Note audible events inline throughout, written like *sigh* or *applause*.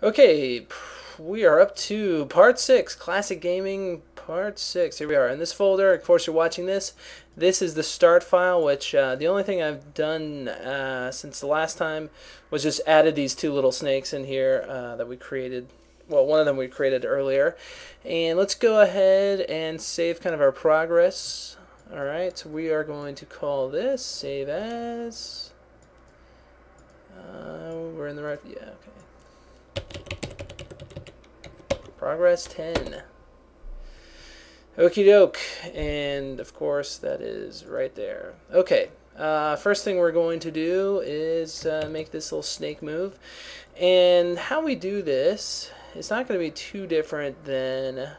Okay, we are up to part six, classic gaming part six. Here we are in this folder. Of course, you're watching this. This is the start file, which uh, the only thing I've done uh, since the last time was just added these two little snakes in here uh, that we created. Well, one of them we created earlier. And let's go ahead and save kind of our progress. All right, so we are going to call this save as. Uh, we're in the right. Yeah, okay. Progress 10. Okie doke. And of course, that is right there. Okay. Uh, first thing we're going to do is uh, make this little snake move. And how we do this, it's not going to be too different than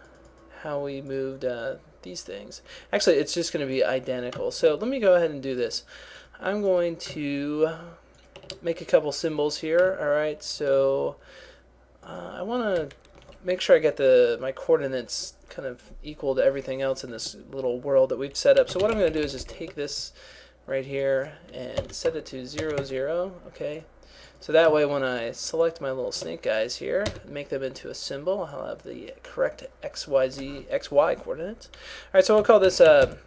how we moved uh, these things. Actually, it's just going to be identical. So let me go ahead and do this. I'm going to make a couple symbols here. All right, so uh, I want to make sure I get the my coordinates kind of equal to everything else in this little world that we've set up. So what I'm going to do is just take this right here and set it to 0, 0, okay? So that way when I select my little snake guys here, make them into a symbol, I'll have the correct XYZ, XY coordinates. Alright, so we'll call this uh,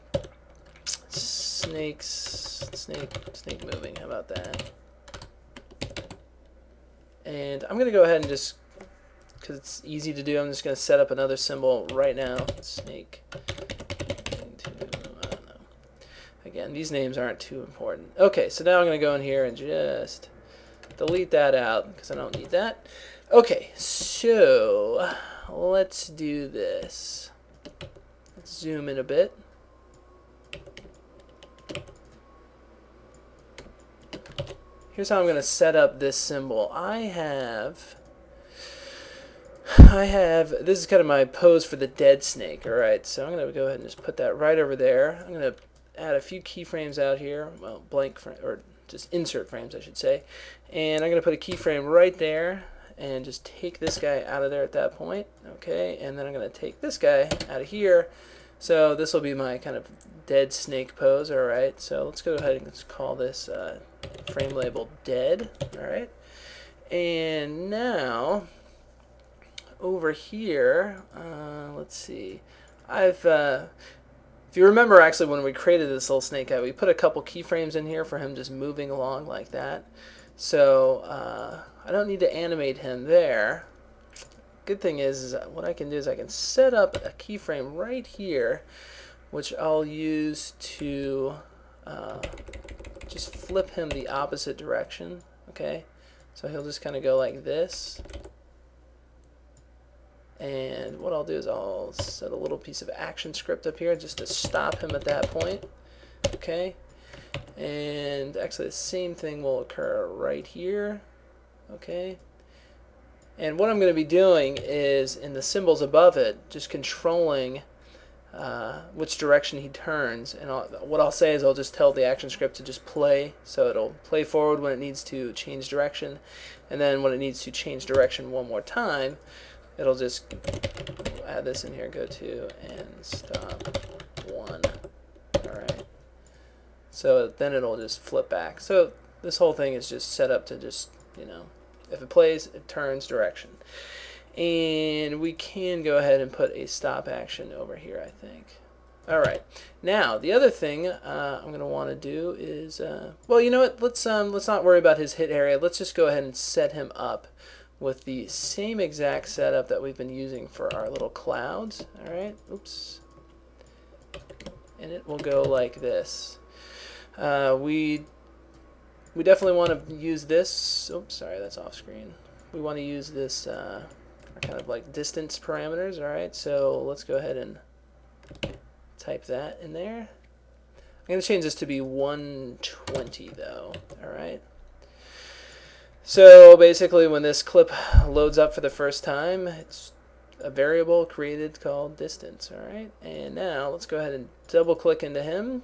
snakes, snake, snake moving, how about that? And I'm going to go ahead and just, because it's easy to do, I'm just going to set up another symbol right now. Snake. Again, these names aren't too important. Okay, so now I'm going to go in here and just delete that out because I don't need that. Okay, so let's do this. Let's zoom in a bit. here's how I'm going to set up this symbol. I have, I have, this is kind of my pose for the dead snake, alright, so I'm going to go ahead and just put that right over there. I'm going to add a few keyframes out here, well, blank, frame, or just insert frames, I should say, and I'm going to put a keyframe right there, and just take this guy out of there at that point, okay, and then I'm going to take this guy out of here, so this will be my kind of dead snake pose, alright, so let's go ahead and let's call this uh, frame label dead. All right. And now over here, uh, let's see. I've, uh, if you remember actually when we created this little snake guy, we put a couple keyframes in here for him just moving along like that. So uh, I don't need to animate him there. Good thing is, is what I can do is I can set up a keyframe right here, which I'll use to uh, just flip him the opposite direction, okay? So he'll just kind of go like this. And what I'll do is I'll set a little piece of action script up here just to stop him at that point, okay? And actually the same thing will occur right here, okay? And what I'm going to be doing is in the symbols above it, just controlling uh, which direction he turns. And I'll, what I'll say is I'll just tell the action script to just play. So it'll play forward when it needs to change direction. And then when it needs to change direction one more time, it'll just add this in here, go to, and stop one. Alright. So then it'll just flip back. So this whole thing is just set up to just, you know, if it plays, it turns direction. And we can go ahead and put a stop action over here, I think. Alright, now the other thing uh, I'm going to want to do is, uh, well, you know what, let's, um, let's not worry about his hit area. Let's just go ahead and set him up with the same exact setup that we've been using for our little clouds. Alright, oops. And it will go like this. Uh, we, we definitely want to use this, oops, sorry, that's off screen. We want to use this uh, kind of like distance parameters. All right, so let's go ahead and type that in there. I'm going to change this to be 120 though. All right. So basically when this clip loads up for the first time, it's a variable created called distance. All right. And now let's go ahead and double click into him.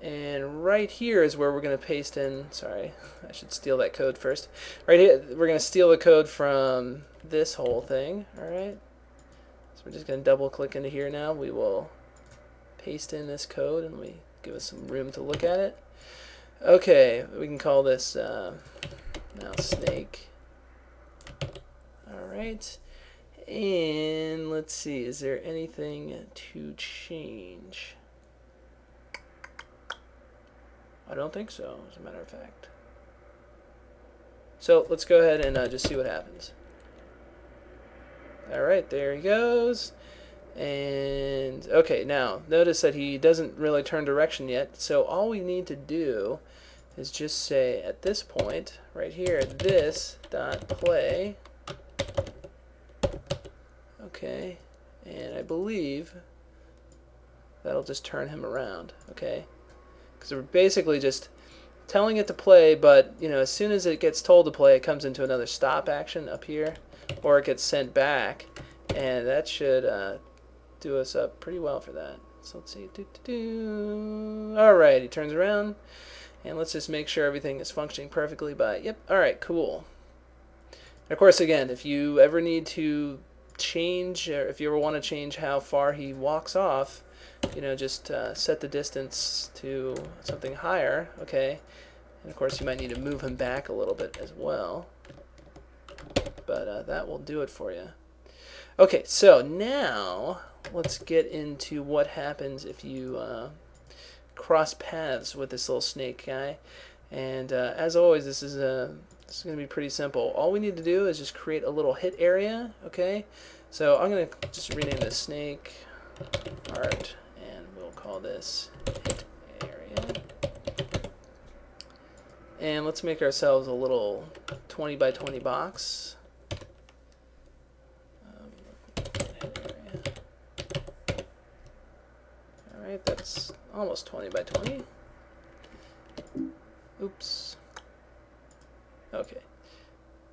And right here is where we're going to paste in, sorry, *laughs* I should steal that code first. Right here, we're going to steal the code from this whole thing, alright? So we're just going to double click into here now. We will paste in this code and we give us some room to look at it. Okay, we can call this uh, now snake All right. And let's see, is there anything to change? I don't think so, as a matter of fact. So let's go ahead and uh, just see what happens. All right, there he goes. And okay, now notice that he doesn't really turn direction yet. So all we need to do is just say at this point, right here, this dot play. Okay, and I believe that'll just turn him around. Okay, because we're basically just telling it to play, but you know, as soon as it gets told to play, it comes into another stop action up here, or it gets sent back, and that should uh, do us up pretty well for that. So let's see. Doo, doo, doo. All right, he turns around. And let's just make sure everything is functioning perfectly by, yep, all right, cool. And of course, again, if you ever need to change, or if you ever want to change how far he walks off, you know, just uh, set the distance to something higher, okay? And of course, you might need to move him back a little bit as well. But uh, that will do it for you. Okay, so now let's get into what happens if you uh, cross paths with this little snake guy. And uh, as always, this is a this is going to be pretty simple. All we need to do is just create a little hit area, okay? So I'm going to just rename this snake art, and we'll call this hit area. And let's make ourselves a little 20 by 20 box. Alright, that's almost 20 by 20. Oops. Okay.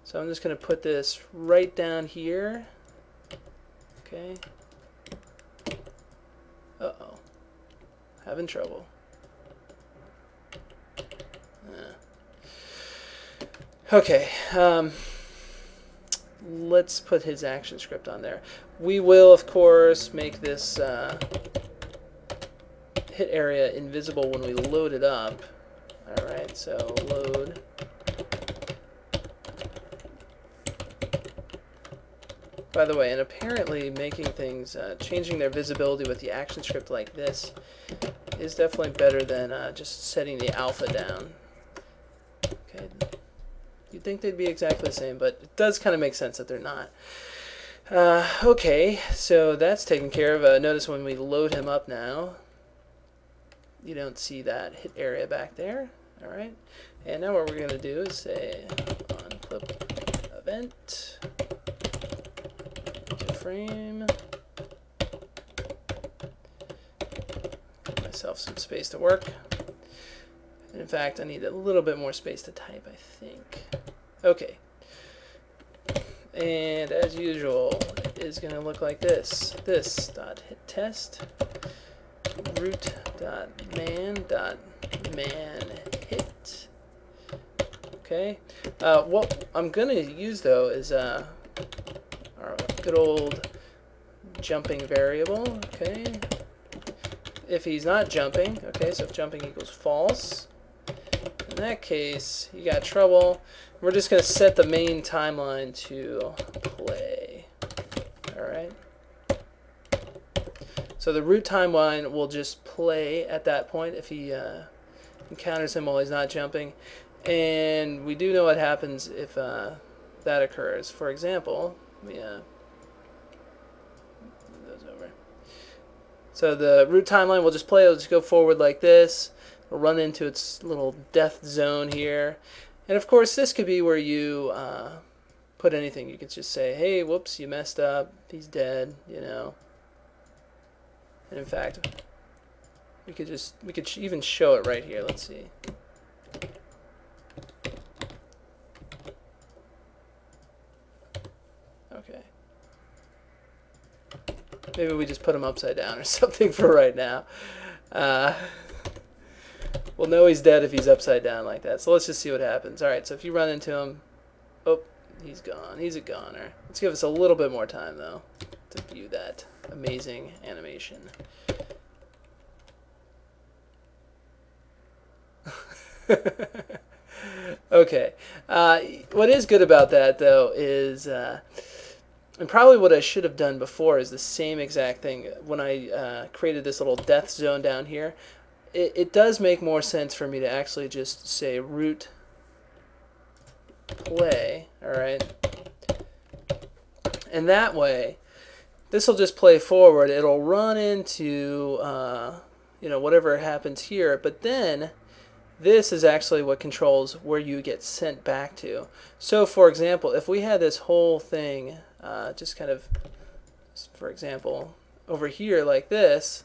So I'm just going to put this right down here. Okay. Uh-oh. Having trouble. Uh. Okay. Um, let's put his action script on there. We will, of course, make this uh, hit area invisible when we load it up. Alright, so load. By the way, and apparently making things, uh, changing their visibility with the action script like this is definitely better than uh, just setting the alpha down. Okay, you'd think they'd be exactly the same, but it does kind of make sense that they're not. Uh, okay, so that's taken care of. Uh, notice when we load him up now, you don't see that hit area back there. All right. And now what we're going to do is say on clip event to frame. Give myself some space to work. And in fact, I need a little bit more space to type, I think. Okay. And as usual, it is going to look like this. This dot hit test root dot man dot man hit. Okay. Uh, what I'm gonna use though is uh, our good old jumping variable. Okay. If he's not jumping, okay, so if jumping equals false, in that case, you got trouble. We're just gonna set the main timeline to play. All right. So the root timeline will just play at that point if he uh, encounters him while he's not jumping. And we do know what happens if uh, that occurs. For example, me uh, move those over. So the root timeline will just play. It'll just go forward like this. It'll run into its little death zone here. And of course, this could be where you uh, put anything. You could just say, hey, whoops, you messed up. He's dead, you know. And in fact, we could just, we could even show it right here. Let's see. Okay. Maybe we just put him upside down or *laughs* something for right now. Uh, we'll know he's dead if he's upside down like that. So let's just see what happens. Alright, so if you run into him, oh, he's gone. He's a goner. Let's give us a little bit more time, though, to view that amazing animation. *laughs* okay. Uh, what is good about that, though, is uh, and probably what I should have done before is the same exact thing. When I uh, created this little death zone down here, it, it does make more sense for me to actually just say root play, alright? And that way, this will just play forward. It'll run into, uh, you know, whatever happens here, but then this is actually what controls where you get sent back to. So, for example, if we had this whole thing uh, just kind of, for example, over here like this,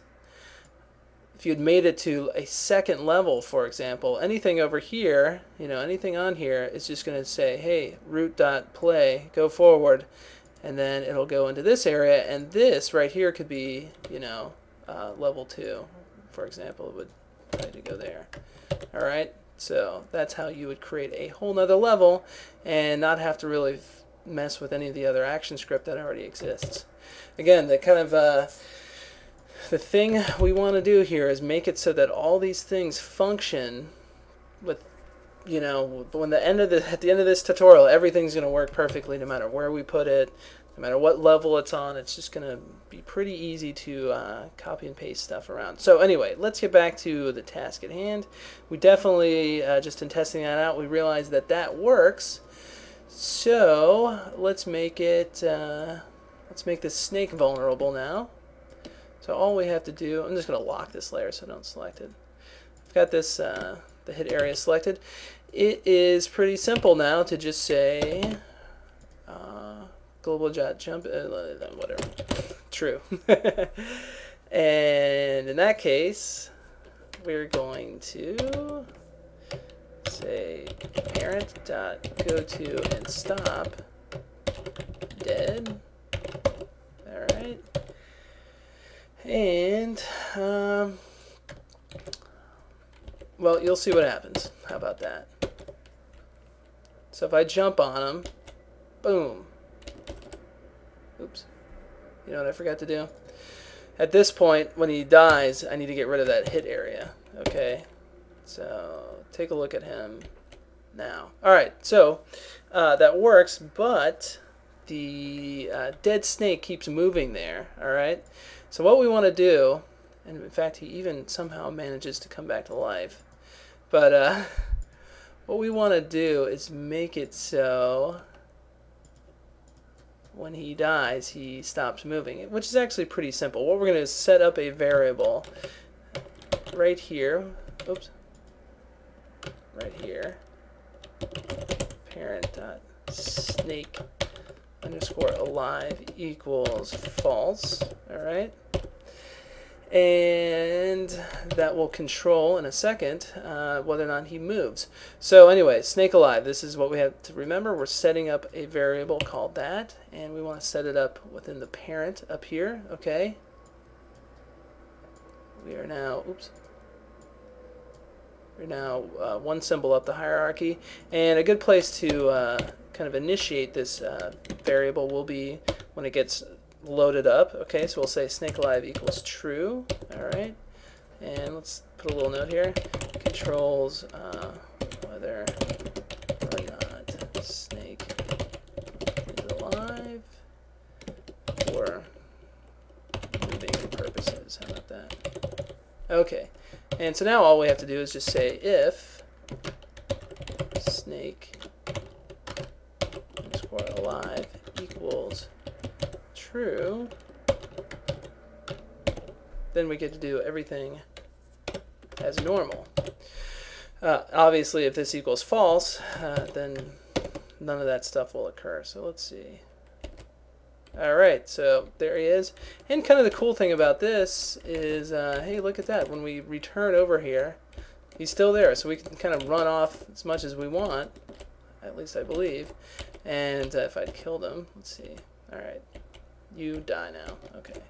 if you'd made it to a second level, for example, anything over here, you know, anything on here is just going to say, hey, root dot play, go forward, and then it'll go into this area, and this right here could be, you know, uh, level two, for example, it would try to go there. All right, so that's how you would create a whole nother level and not have to really mess with any of the other action script that already exists. Again, the kind of uh, the thing we want to do here is make it so that all these things function with you know when the end of the at the end of this tutorial everything's going to work perfectly no matter where we put it no matter what level it's on. It's just going to be pretty easy to uh, copy and paste stuff around. So anyway let's get back to the task at hand. We definitely uh, just in testing that out we realized that that works. So let's make it uh, let's make this snake vulnerable now. So all we have to do, I'm just going to lock this layer so I don't select it. I've got this, uh, the hit area selected. It is pretty simple now to just say uh, global jet jump, uh, whatever, true. *laughs* and in that case, we're going to say parent dot go to and stop dead. All right. And, um, well, you'll see what happens. How about that? So if I jump on him, boom. Oops. You know what I forgot to do? At this point, when he dies, I need to get rid of that hit area. Okay? So take a look at him now. Alright, so uh, that works, but the uh, dead snake keeps moving there. Alright? So what we want to do, and in fact he even somehow manages to come back to life, but uh, *laughs* what we want to do is make it so when he dies he stops moving, which is actually pretty simple. What we're going to set up a variable right here, oops, right here, parent dot snake underscore alive equals false, all right? And that will control in a second uh, whether or not he moves. So anyway, snake alive, this is what we have to remember. We're setting up a variable called that, and we want to set it up within the parent up here, okay? We are now, oops, we're now uh, one symbol up the hierarchy, and a good place to uh, kind of initiate this uh, variable will be when it gets loaded up. Okay, so we'll say snake alive equals true. All right, and let's put a little note here. Controls uh, whether or not snake is alive for moving purposes. How about that? Okay, and so now all we have to do is just say if snake underscore alive equals true, then we get to do everything as normal. Uh, obviously, if this equals false, uh, then none of that stuff will occur. So let's see. Alright, so there he is. And kind of the cool thing about this is, uh, hey, look at that. When we return over here, he's still there. So we can kind of run off as much as we want, at least I believe. And uh, if I'd killed him, let's see. Alright, you die now. Okay.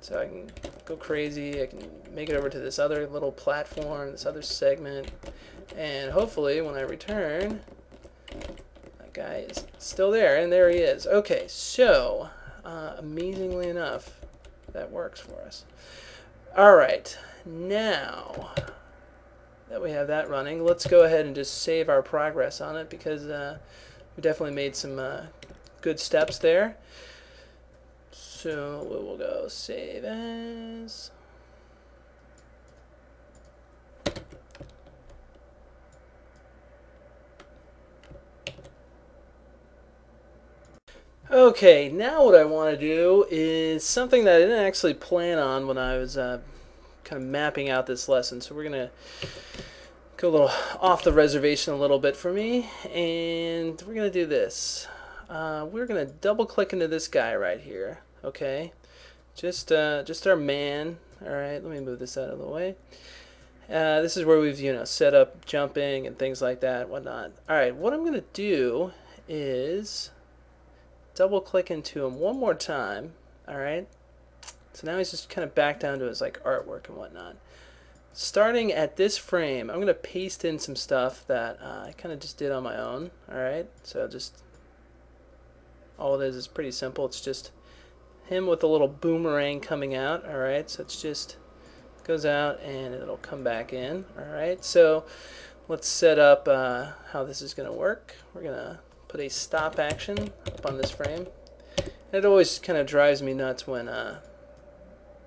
So I can go crazy. I can make it over to this other little platform, this other segment. And hopefully when I return, that guy is still there. And there he is. Okay, so uh, amazingly enough, that works for us. All right, now that we have that running, let's go ahead and just save our progress on it because uh, we definitely made some uh, good steps there. So we will go save as. Okay, now what I want to do is something that I didn't actually plan on when I was uh, kind of mapping out this lesson. So we're going to go a little off the reservation a little bit for me, and we're going to do this. Uh, we're going to double click into this guy right here, okay? Just, uh, just our man. All right, let me move this out of the way. Uh, this is where we've, you know, set up jumping and things like that, whatnot. All right, what I'm going to do is double click into him one more time. All right. So now he's just kind of back down to his like artwork and whatnot. Starting at this frame, I'm going to paste in some stuff that uh, I kind of just did on my own. All right. So just all it is is pretty simple. It's just him with a little boomerang coming out. All right. So it's just goes out and it'll come back in. All right. So let's set up uh, how this is going to work. We're going to put a stop action up on this frame. And it always kind of drives me nuts when uh,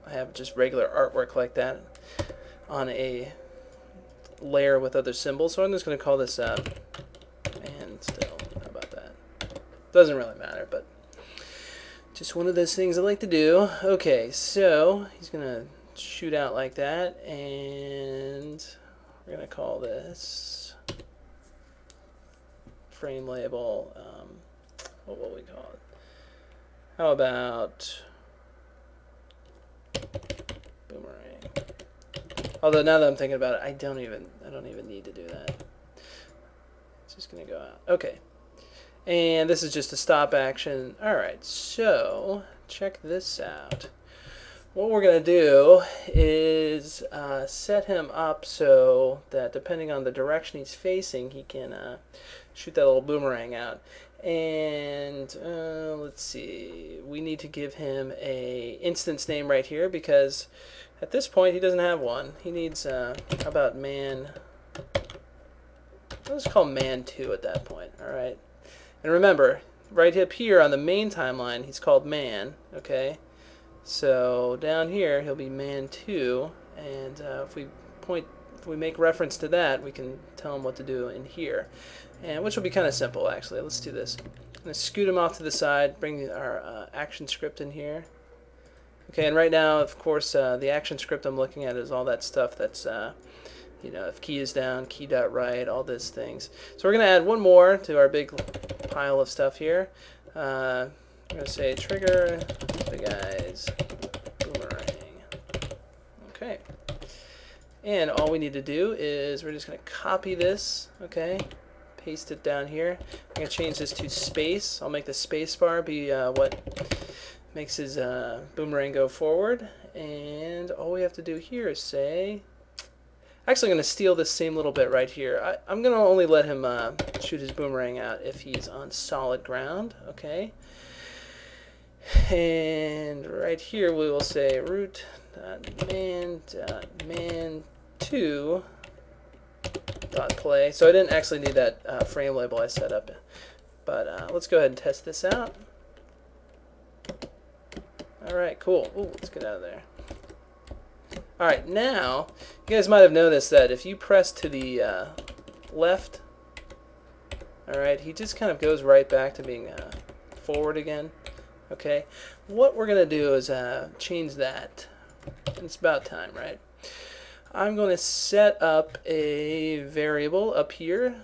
I have just regular artwork like that on a layer with other symbols. So I'm just going to call this up and still. How about that? Doesn't really matter, but just one of those things I like to do. Okay, so he's going to shoot out like that, and we're going to call this frame label, um, what will we call it? How about boomerang? Although now that I'm thinking about it, I don't even I don't even need to do that. It's just gonna go out. Okay. And this is just a stop action. Alright, so check this out. What we're going to do is uh, set him up so that depending on the direction he's facing, he can uh, shoot that little boomerang out. And uh, let's see, we need to give him a instance name right here because at this point he doesn't have one. He needs, uh, how about man, let's call man 2 at that point, alright? And remember, right up here on the main timeline, he's called man, okay? So down here, he'll be man 2, and uh, if we point if we make reference to that, we can tell him what to do in here, and which will be kind of simple actually. Let's do this. I'm going to scoot him off to the side, bring our uh, action script in here. Okay, and right now, of course, uh, the action script I'm looking at is all that stuff that's, uh, you know, if key is down, key dot right, all those things. So we're going to add one more to our big pile of stuff here. Uh, I'm going to say trigger the guy's boomerang. Okay. And all we need to do is we're just going to copy this, okay, paste it down here. I'm going to change this to space. I'll make the space bar be uh, what makes his uh, boomerang go forward. And all we have to do here is say, actually going to steal this same little bit right here. I, am going to only let him uh, shoot his boomerang out if he's on solid ground, okay. And right here we will say root man man 2 dot play. So I didn't actually need that uh, frame label I set up. But uh, let's go ahead and test this out. Alright, cool. Ooh, let's get out of there. Alright, now, you guys might have noticed that if you press to the uh, left, alright, he just kind of goes right back to being uh, forward again. Okay, what we're going to do is uh, change that. It's about time, right? I'm going to set up a variable up here,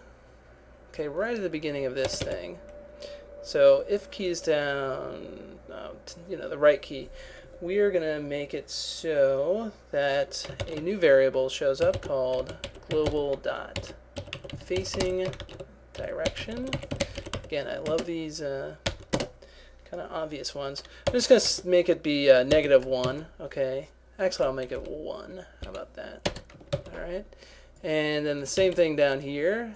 okay, right at the beginning of this thing. So if key is down, uh, you know, the right key, we are going to make it so that a new variable shows up called global dot facing direction. Again, I love these uh, kind of obvious ones. I'm just going to make it be uh, negative 1, okay? Actually, I'll make it 1. How about that? Alright. And then the same thing down here.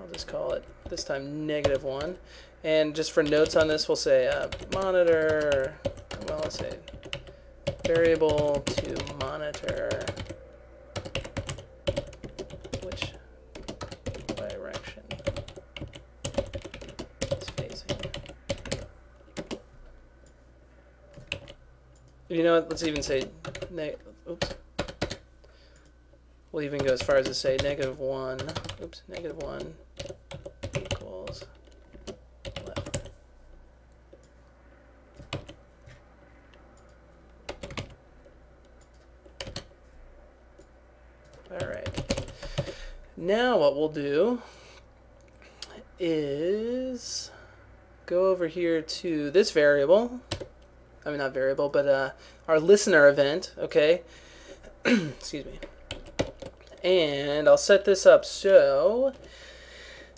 I'll just call it, this time, negative 1. And just for notes on this, we'll say uh, monitor, well, let's say variable to monitor which direction it's facing. You know what, let's even say, oops. We'll even go as far as to say negative 1, oops, negative 1 equals Now what we'll do is go over here to this variable. I mean, not variable, but uh, our listener event, okay? *clears throat* Excuse me. And I'll set this up so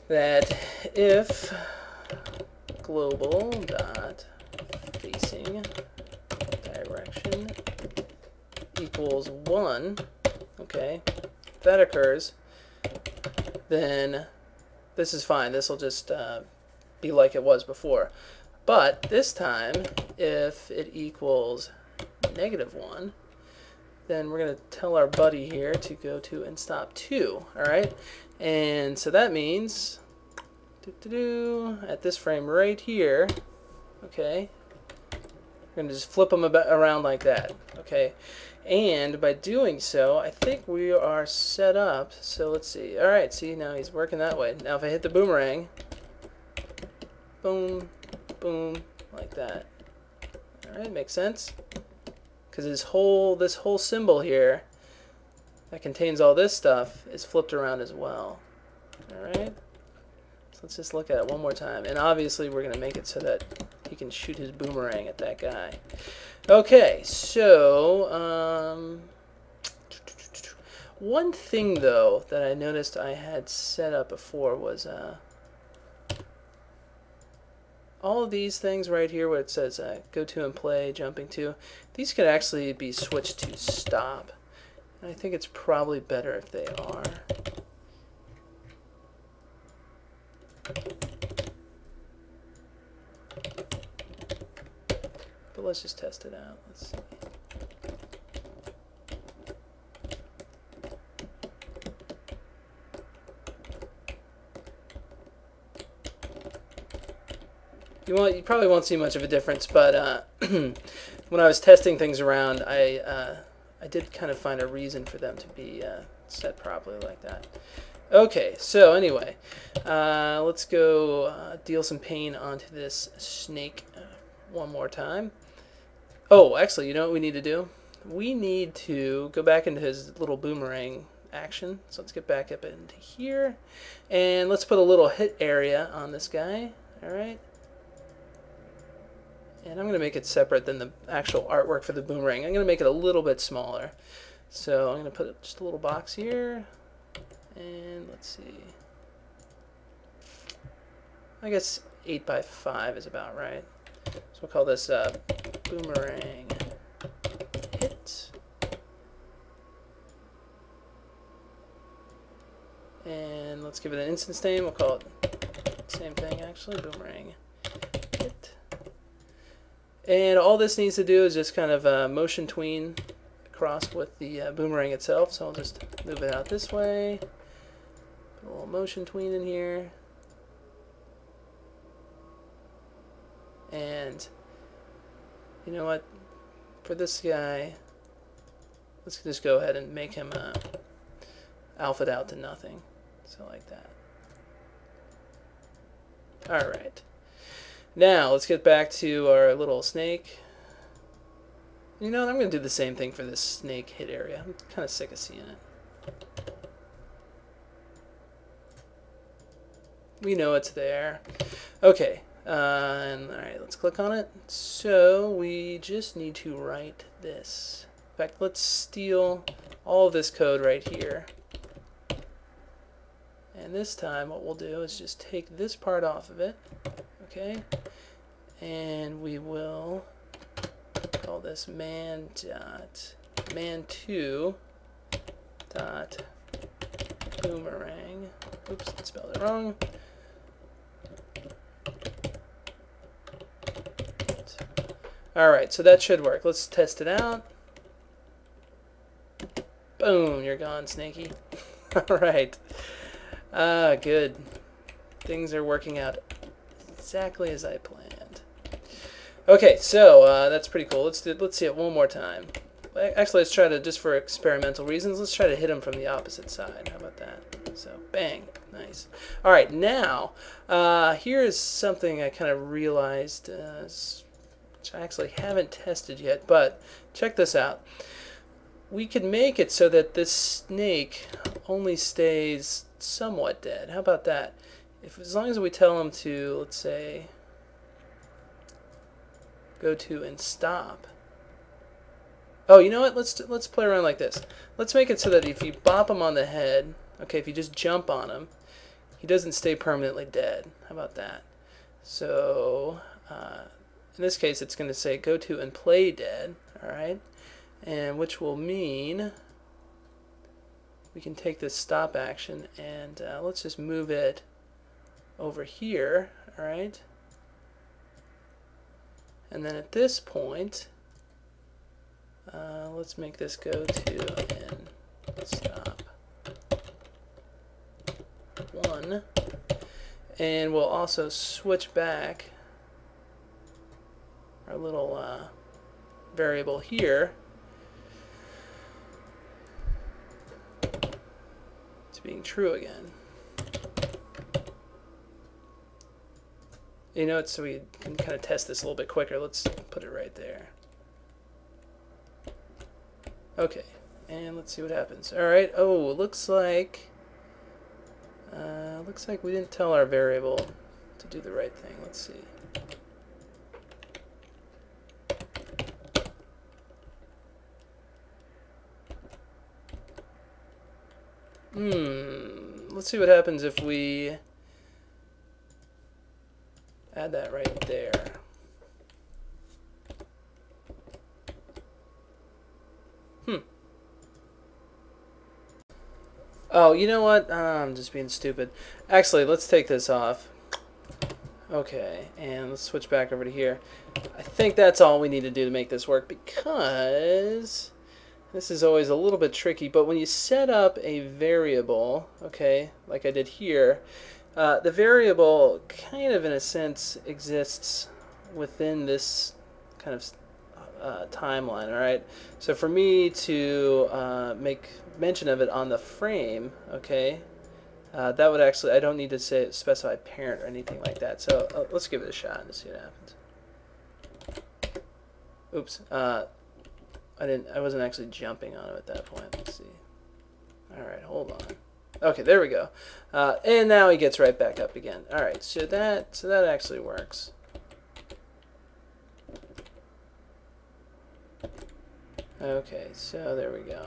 that if global dot facing direction equals 1, okay, that occurs, then this is fine. This will just uh, be like it was before. But this time, if it equals negative 1, then we're going to tell our buddy here to go to and stop 2. Alright? And so that means doo -doo -doo, at this frame right here, okay, we're going to just flip them about around like that. Okay? And by doing so, I think we are set up. So let's see. All right, see, now he's working that way. Now if I hit the boomerang, boom, boom, like that. All right, makes sense. Because this whole this whole symbol here that contains all this stuff is flipped around as well. All right. So let's just look at it one more time. And obviously, we're going to make it so that he can shoot his boomerang at that guy. Okay, so um, one thing though that I noticed I had set up before was uh, all of these things right here where it says uh, go to and play, jumping to, these could actually be switched to stop. I think it's probably better if they are. But let's just test it out. Let's see. You won't, you probably won't see much of a difference, but uh, *clears throat* when I was testing things around, I uh, I did kind of find a reason for them to be uh, set properly like that. Okay, so anyway, uh, let's go uh, deal some pain onto this snake uh, one more time. Oh, actually, you know what we need to do? We need to go back into his little boomerang action. So let's get back up into here. And let's put a little hit area on this guy. All right. And I'm going to make it separate than the actual artwork for the boomerang. I'm going to make it a little bit smaller. So I'm going to put just a little box here. And let's see. I guess 8 by 5 is about right. So we'll call this uh, boomerang hit. And let's give it an instance name. We'll call it same thing actually, boomerang hit. And all this needs to do is just kind of uh, motion tween across with the uh, boomerang itself. So I'll just move it out this way. Put a little motion tween in here. And you know what? For this guy, let's just go ahead and make him uh, alpha out to nothing. So like that. Alright. Now, let's get back to our little snake. You know, I'm going to do the same thing for this snake hit area. I'm kind of sick of seeing it. We know it's there. Okay, uh, and alright, let's click on it. So, we just need to write this. In fact, let's steal all of this code right here. And this time what we'll do is just take this part off of it. Okay, and we will call this man dot man2 dot boomerang. Oops, spelled it wrong. Alright, so that should work. Let's test it out. Boom, you're gone, Snaky. *laughs* Alright. Ah, good. Things are working out exactly as I planned. Okay, so uh, that's pretty cool. Let's do, let's see it one more time. Actually, let's try to just for experimental reasons. Let's try to hit him from the opposite side. How about that? So bang, nice. All right, now uh, here is something I kind of realized, uh, which I actually haven't tested yet. But check this out. We could make it so that this snake only stays somewhat dead. How about that? If as long as we tell him to, let's say, go to and stop. Oh, you know what? Let's let's play around like this. Let's make it so that if you bop him on the head, okay, if you just jump on him, he doesn't stay permanently dead. How about that? So uh, in this case, it's going to say go to and play dead. All right, and which will mean we can take this stop action and uh, let's just move it over here. All right. And then at this point, uh, let's make this go to and stop. One. And we'll also switch back our little uh, variable here to being true again. You know so we can kind of test this a little bit quicker. Let's put it right there. Okay, and let's see what happens. Alright, oh, looks like... Uh, looks like we didn't tell our variable to do the right thing. Let's see. Hmm, let's see what happens if we Add that right there. Hmm. Oh, you know what? Uh, I'm just being stupid. Actually, let's take this off. Okay, and let's switch back over to here. I think that's all we need to do to make this work because this is always a little bit tricky, but when you set up a variable, okay, like I did here, uh, the variable kind of in a sense exists within this kind of uh, timeline, all right? So for me to uh, make mention of it on the frame, okay, uh, that would actually, I don't need to say specify parent or anything like that. So uh, let's give it a shot and see what happens. Oops, uh, I didn't, I wasn't actually jumping on him at that point. Let's see. All right, hold on. Okay, there we go. Uh, and now he gets right back up again. All right, so that so that actually works. Okay, so there we go.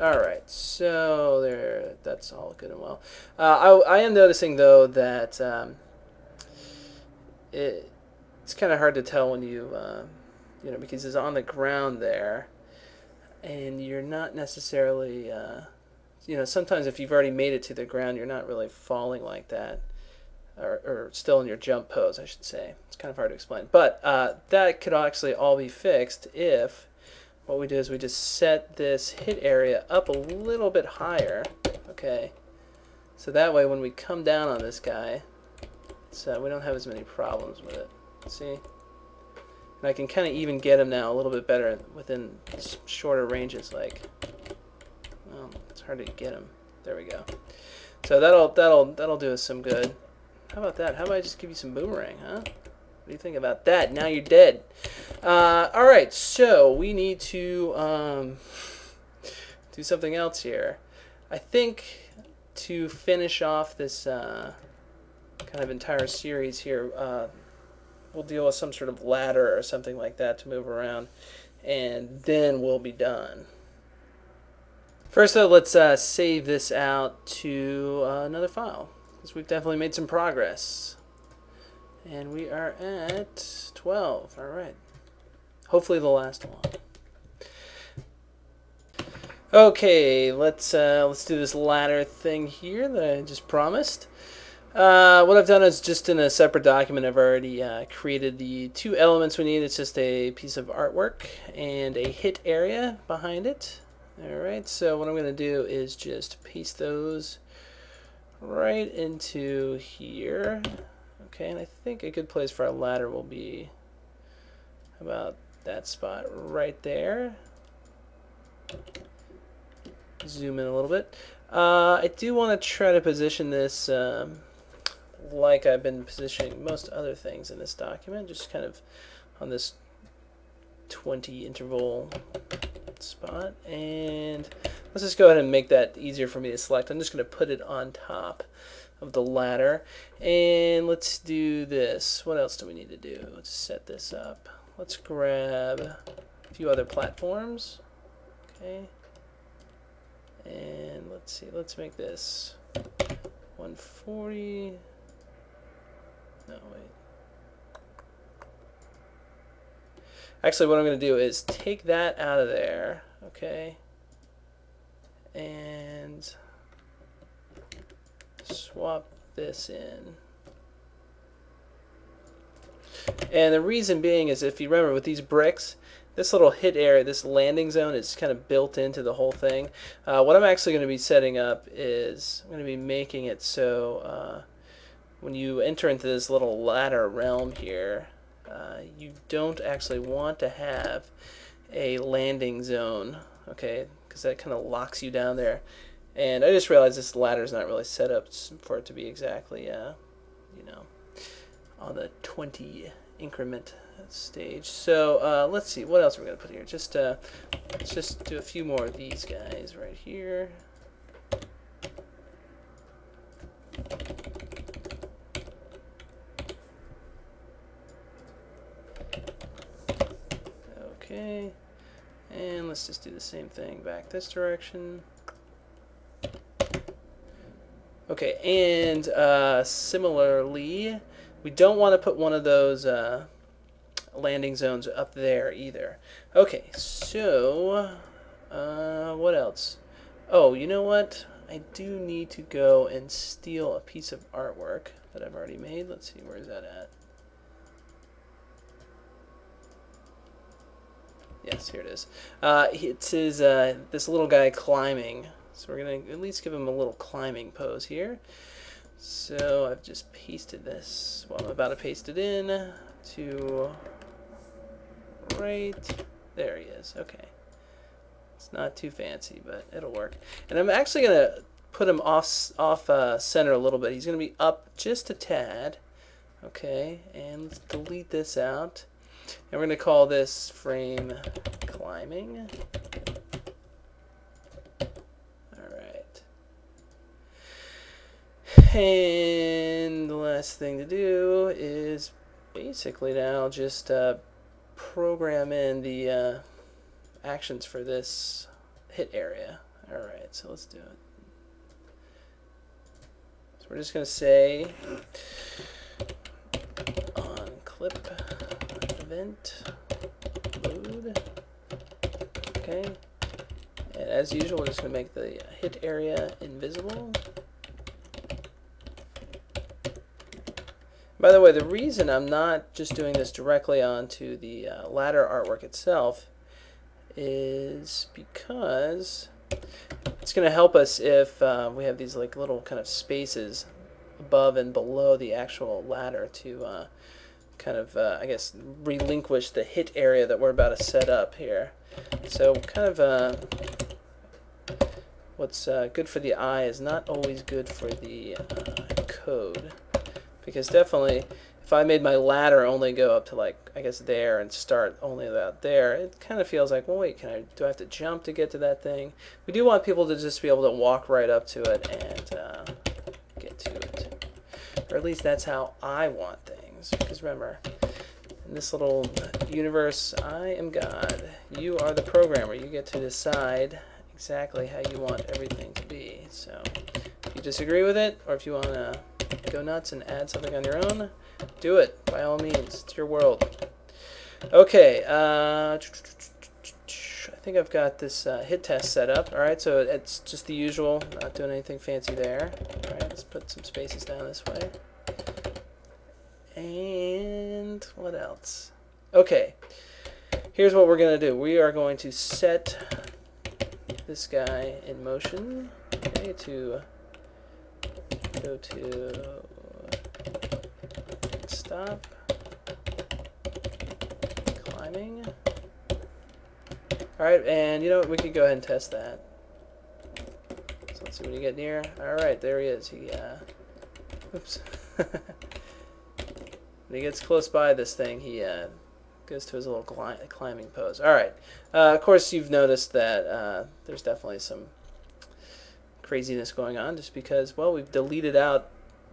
All right, so there, that's all good and well. Uh, I, I am noticing though that um, it, it's kind of hard to tell when you uh, you know, because it's on the ground there, and you're not necessarily, uh, you know, sometimes if you've already made it to the ground, you're not really falling like that, or, or still in your jump pose, I should say. It's kind of hard to explain, but uh, that could actually all be fixed if what we do is we just set this hit area up a little bit higher, okay, so that way when we come down on this guy, so we don't have as many problems with it. See? And I can kind of even get him now a little bit better within shorter ranges. Like, well, it's hard to get him. There we go. So that'll that'll that'll do us some good. How about that? How about I just give you some boomerang, huh? What do you think about that? Now you're dead. Uh, all right, so we need to um, *laughs* do something else here. I think to finish off this uh, kind of entire series here, uh, we'll deal with some sort of ladder or something like that to move around, and then we'll be done. First though, let's uh, save this out to uh, another file, because we've definitely made some progress. And we are at 12, alright. Hopefully the last one. Okay, let's uh, let's do this ladder thing here that I just promised. Uh, what I've done is just in a separate document, I've already uh, created the two elements we need. It's just a piece of artwork and a hit area behind it. Alright, so what I'm going to do is just paste those right into here. Okay, and I think a good place for our ladder will be about that spot right there. Zoom in a little bit. Uh, I do want to try to position this um, like I've been positioning most other things in this document, just kind of on this 20 interval spot. And let's just go ahead and make that easier for me to select. I'm just going to put it on top of the ladder. And let's do this. What else do we need to do? Let's set this up. Let's grab a few other platforms. Okay. And let's see, let's make this 140. Actually, what I'm going to do is take that out of there, okay, and swap this in. And the reason being is if you remember with these bricks, this little hit area, this landing zone is kind of built into the whole thing. Uh, what I'm actually going to be setting up is I'm going to be making it so uh, when you enter into this little ladder realm here, uh, you don't actually want to have a landing zone, okay, because that kind of locks you down there. And I just realized this ladder is not really set up for it to be exactly, uh, you know, on the 20 increment stage. So uh, let's see, what else we're going to put here? Just uh, let's just do a few more of these guys right here. Okay, and let's just do the same thing back this direction. Okay, and uh, similarly, we don't want to put one of those uh, landing zones up there either. Okay, so uh, what else? Oh, you know what? I do need to go and steal a piece of artwork that I've already made. Let's see, where is that at? Yes, here it is. Uh, it is uh, this little guy climbing. So we're going to at least give him a little climbing pose here. So I've just pasted this. Well, I'm about to paste it in to right there he is. Okay. It's not too fancy, but it'll work. And I'm actually going to put him off, off uh, center a little bit. He's going to be up just a tad. Okay, and let's delete this out. And we're going to call this frame climbing. And the last thing to do is basically now just uh, program in the uh, actions for this hit area. Alright, so let's do it. So we're just going to say on clip event load. Okay. And as usual, we're just going to make the hit area invisible. By the way, the reason I'm not just doing this directly onto the uh, ladder artwork itself is because it's going to help us if uh, we have these like little kind of spaces above and below the actual ladder to uh, kind of, uh, I guess, relinquish the hit area that we're about to set up here. So kind of uh, what's uh, good for the eye is not always good for the code. Because definitely, if I made my ladder only go up to like, I guess there and start only about there, it kind of feels like, well, wait, can I, do I have to jump to get to that thing? We do want people to just be able to walk right up to it and uh, get to it. Or at least that's how I want things. Because remember, in this little universe, I am God. You are the programmer. You get to decide exactly how you want everything to be. So, if you disagree with it, or if you want to go nuts and add something on your own, do it by all means. It's your world. Okay, uh, I think I've got this uh, hit test set up. All right, so it's just the usual, not doing anything fancy there. All right, let's put some spaces down this way. And what else? Okay, here's what we're going to do. We are going to set this guy in motion okay, to go to stop climbing. All right, and you know what? We could go ahead and test that. So let's see when you get near. All right, there he is. He, uh, oops. *laughs* when he gets close by this thing, he uh, goes to his little climbing pose. All right. Uh, of course, you've noticed that uh, there's definitely some craziness going on just because, well, we've deleted out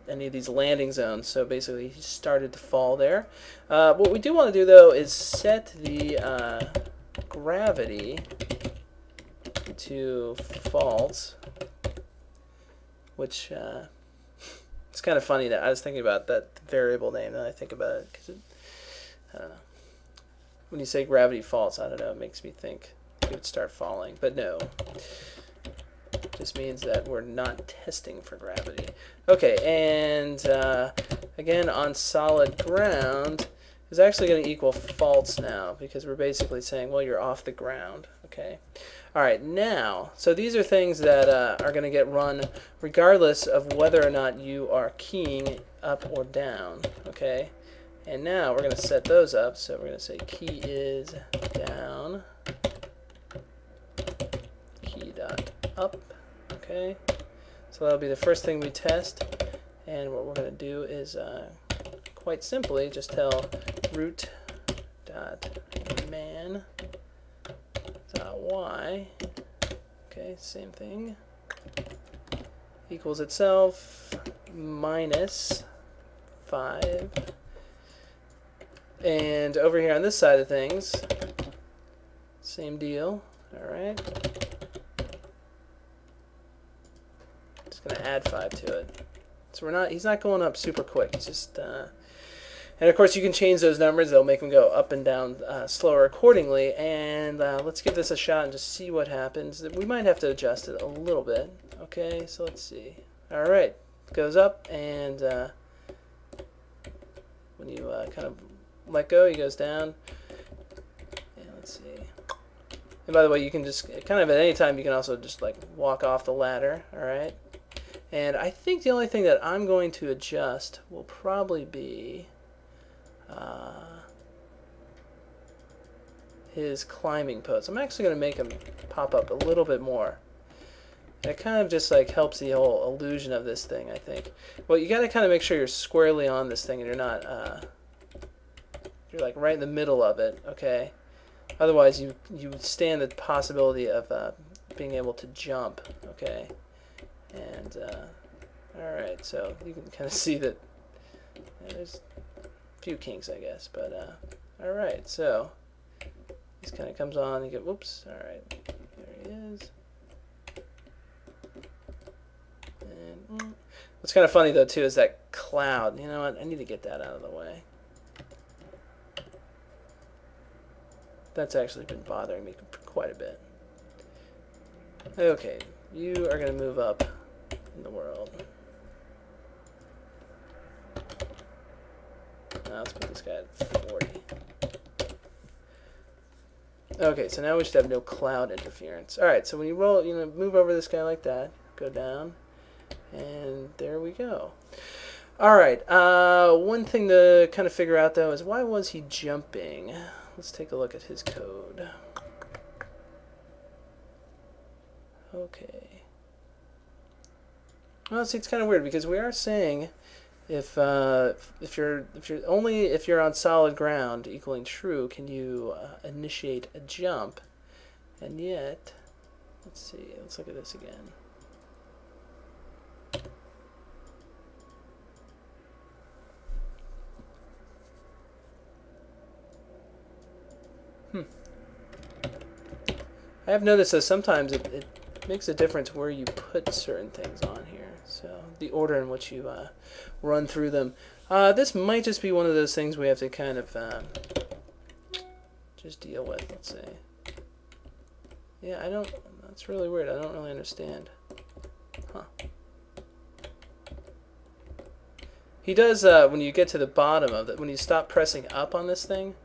any of these landing zones. So basically, he started to fall there. Uh, what we do want to do, though, is set the uh, gravity to false, which uh, it's kind of funny that I was thinking about that variable name. And I think about it because know. When you say gravity false, I don't know. It makes me think it would start falling, but no. It Just means that we're not testing for gravity. Okay, and uh, again on solid ground is actually going to equal false now because we're basically saying, well, you're off the ground. Okay. All right, now, so these are things that uh, are going to get run regardless of whether or not you are keying up or down. Okay. And now we're going to set those up. So we're going to say key is down, key dot up. Okay, so that'll be the first thing we test. And what we're going to do is uh, quite simply just tell root dot man dot y. Okay, same thing. Equals itself minus 5. And over here on this side of things, same deal. All right. Just gonna add five to it. So we're not, he's not going up super quick. It's just, uh, and of course you can change those numbers. They'll make them go up and down uh, slower accordingly. And uh, let's give this a shot and just see what happens. We might have to adjust it a little bit. Okay, so let's see. All right, goes up and uh, when you uh, kind of let go, he goes down. And let's see. And by the way, you can just kind of at any time you can also just like walk off the ladder. All right. And I think the only thing that I'm going to adjust will probably be uh, his climbing pose. I'm actually going to make him pop up a little bit more. It kind of just like helps the whole illusion of this thing, I think. Well, you got to kind of make sure you're squarely on this thing and you're not, uh, you're like right in the middle of it, okay? Otherwise, you, you stand the possibility of uh, being able to jump, okay? And, uh, alright, so you can kind of *laughs* see that there's few kinks, I guess, but, uh, alright, so this kind of comes on, you get, whoops, alright, there he is. And, mm. What's kind of funny, though, too, is that cloud. You know what? I need to get that out of the way. That's actually been bothering me quite a bit. Okay, you are going to move up in the world. Now let's put this guy at 40. Okay, so now we should have no cloud interference. Alright, so when you roll, you know, move over this guy like that, go down, and there we go. Alright, uh, one thing to kind of figure out though is why was he jumping? Let's take a look at his code. Okay. Well, see, it's kind of weird because we are saying if uh, if you're if you're only if you're on solid ground equaling true, can you uh, initiate a jump? And yet, let's see. Let's look at this again. Hmm. I have noticed that sometimes it, it makes a difference where you put certain things on here. The order in which you uh, run through them. Uh, this might just be one of those things we have to kind of um, just deal with. Let's see. Yeah, I don't. That's really weird. I don't really understand. Huh. He does uh, when you get to the bottom of it. When you stop pressing up on this thing,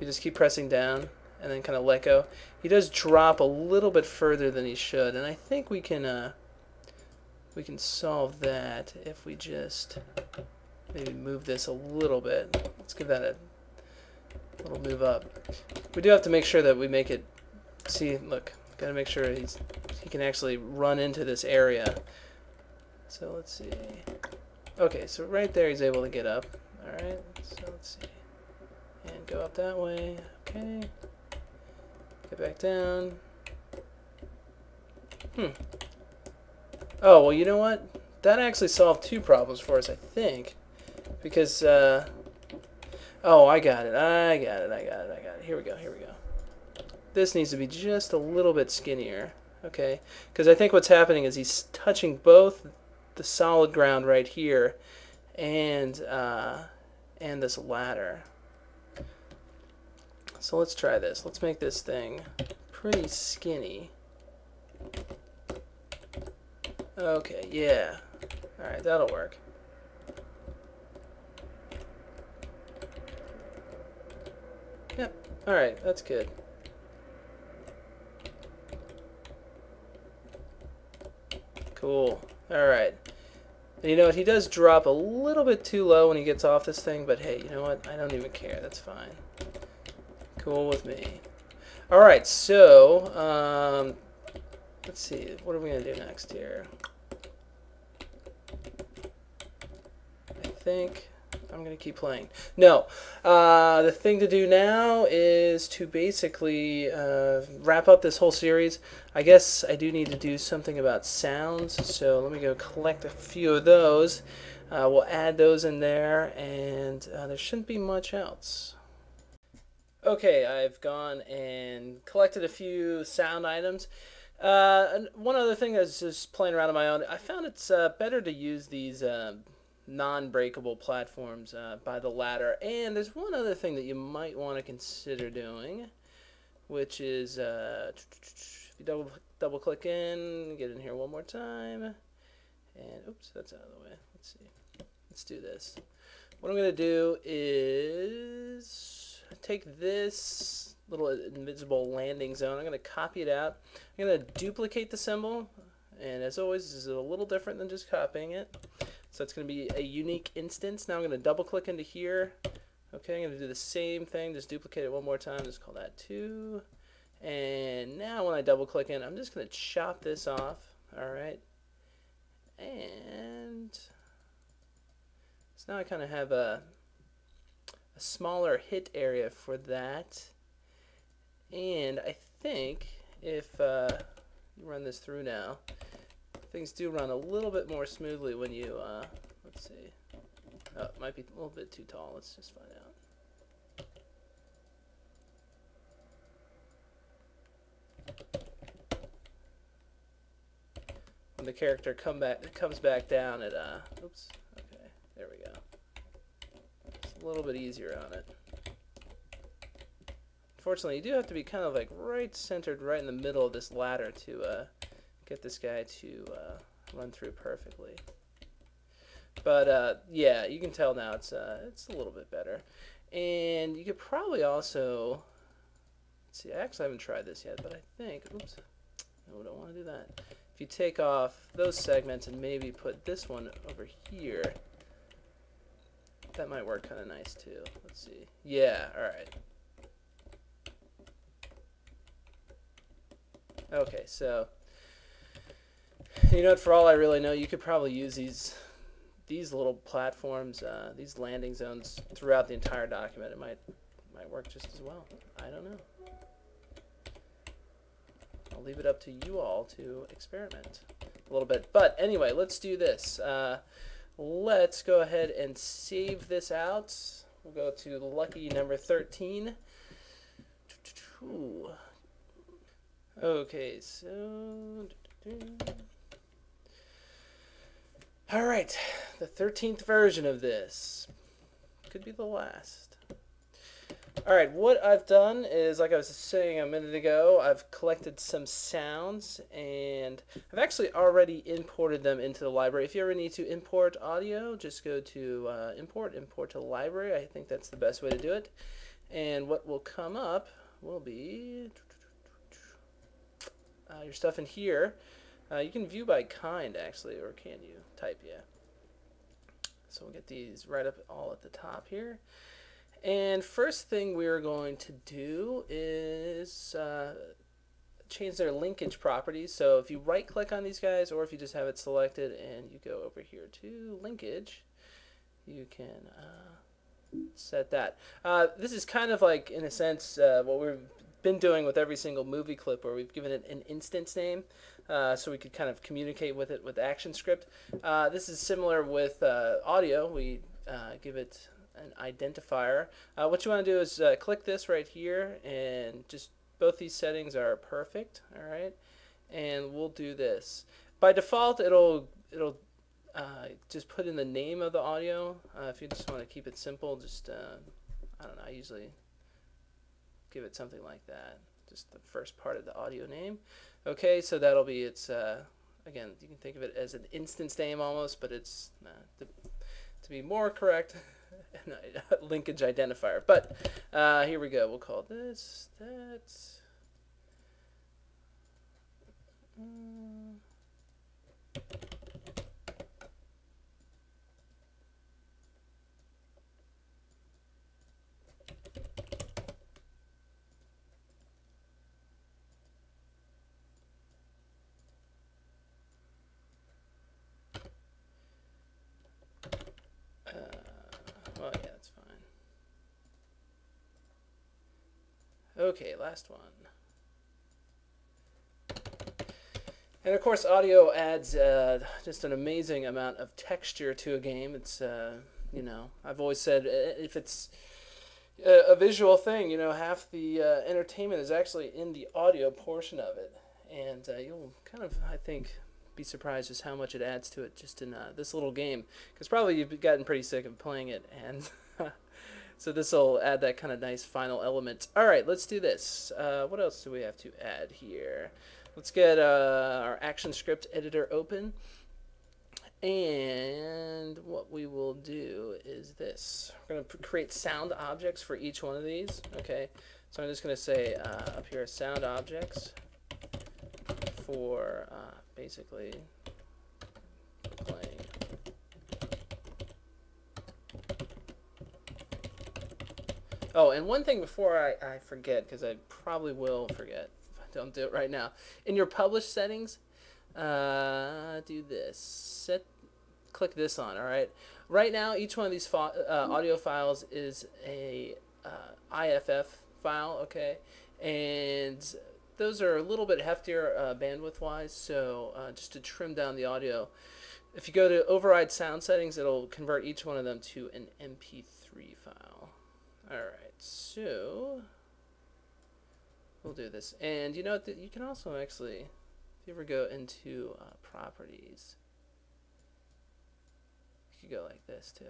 you just keep pressing down and then kind of let go. He does drop a little bit further than he should, and I think we can. Uh, we can solve that if we just maybe move this a little bit. Let's give that a little move up. We do have to make sure that we make it, see, look, got to make sure he's he can actually run into this area. So let's see. Okay, so right there he's able to get up. Alright, so let's see. And go up that way. Okay. Get back down. Hmm. Oh, well, you know what? That actually solved two problems for us, I think. Because, uh... Oh, I got it. I got it. I got it. I got it. Here we go. Here we go. This needs to be just a little bit skinnier. Okay? Because I think what's happening is he's touching both the solid ground right here and, uh, and this ladder. So let's try this. Let's make this thing pretty skinny. Okay, yeah. Alright, that'll work. Yep, alright, that's good. Cool. Alright. You know what, he does drop a little bit too low when he gets off this thing, but hey, you know what, I don't even care, that's fine. Cool with me. Alright, so, um, let's see, what are we going to do next here? Think I'm going to keep playing. No. Uh, the thing to do now is to basically uh, wrap up this whole series. I guess I do need to do something about sounds, so let me go collect a few of those. Uh, we'll add those in there, and uh, there shouldn't be much else. Okay, I've gone and collected a few sound items. Uh, one other thing that's just playing around on my own, I found it's uh, better to use these non-breakable platforms uh, by the ladder. And there's one other thing that you might want to consider doing, which is uh, if you double double click in, get in here one more time, and oops, that's out of the way. Let's see. Let's do this. What I'm going to do is take this little invisible landing zone. I'm going to copy it out. I'm going to duplicate the symbol. And as always, this is a little different than just copying it. So it's going to be a unique instance. Now I'm going to double click into here. Okay, I'm going to do the same thing, just duplicate it one more time, just call that 2. And now when I double click in, I'm just going to chop this off. Alright. And so now I kind of have a, a smaller hit area for that. And I think if uh, you run this through now, things do run a little bit more smoothly when you, uh, let's see. Oh, might be a little bit too tall. Let's just find out. When the character come back, comes back down, it, uh, oops, okay, there we go. It's a little bit easier on it. Unfortunately, you do have to be kind of like right centered right in the middle of this ladder to, uh, get this guy to uh, run through perfectly. But uh, yeah, you can tell now it's uh, it's a little bit better. And you could probably also see. I actually haven't tried this yet, but I think. Oops, no, don't want to do that. If you take off those segments and maybe put this one over here, that might work kind of nice too. Let's see. Yeah. All right. Okay, so you know what? For all I really know, you could probably use these these little platforms, uh, these landing zones throughout the entire document. It might might work just as well. I don't know. I'll leave it up to you all to experiment a little bit. But anyway, let's do this. Uh, let's go ahead and save this out. We'll go to lucky number 13. Okay, so... All right, the 13th version of this. Could be the last. All right, what I've done is, like I was saying a minute ago, I've collected some sounds, and I've actually already imported them into the library. If you ever need to import audio, just go to uh, import, import to library. I think that's the best way to do it. And what will come up will be uh, your stuff in here. Uh, you can view by kind actually, or can you type? Yeah. So we'll get these right up all at the top here. And first thing we're going to do is uh, change their linkage properties. So if you right click on these guys or if you just have it selected and you go over here to linkage, you can uh, set that. Uh, this is kind of like, in a sense, uh, what we've been doing with every single movie clip where we've given it an instance name uh, so we could kind of communicate with it with ActionScript. Uh, this is similar with uh, audio. We give it an identifier. what you want to do is click this right here and just both these settings are perfect all right and we'll do this by default it'll it'll uh, just put in the name of the audio uh, if you just want to keep it simple just uh, I don't know I usually give it something like that just the first part of the audio name okay so that'll be its uh, again you can think of it as an instance name almost but it's to, to be more correct *laughs* *laughs* linkage identifier. But uh, here we go. We'll call this that. Mm. Okay, last one. And of course, audio adds uh, just an amazing amount of texture to a game. It's, uh, you know, I've always said uh, if it's a, visual thing, you know, half the uh, entertainment is actually in the audio portion of it. And uh, you'll kind of, I think, be surprised just how much it adds to it just in uh, this little game. Because probably you've gotten pretty sick of playing it, and *laughs* So this will add that kind of nice final element. All right, let's do this. Uh, what else do we have to add here? Let's get uh, our ActionScript editor open. And what we will do is this. We're going to create sound objects for each one of these. Okay, so I'm just going to say uh, up here sound objects for uh, basically playing Oh, and one thing before I, I forget, because I probably will forget if I don't do it right now. In your publish settings, uh, do this. Set, click this on, all right? Right now, each one of these uh, audio files is a uh, IFF file, okay? And those are a little bit heftier uh, bandwidth-wise, so uh, just to trim down the audio, if you go to override sound settings, it'll convert each one of them to an MP3 file. All right so we'll do this. And you know what? You can also actually, if you ever go into uh, properties, you could go like this too.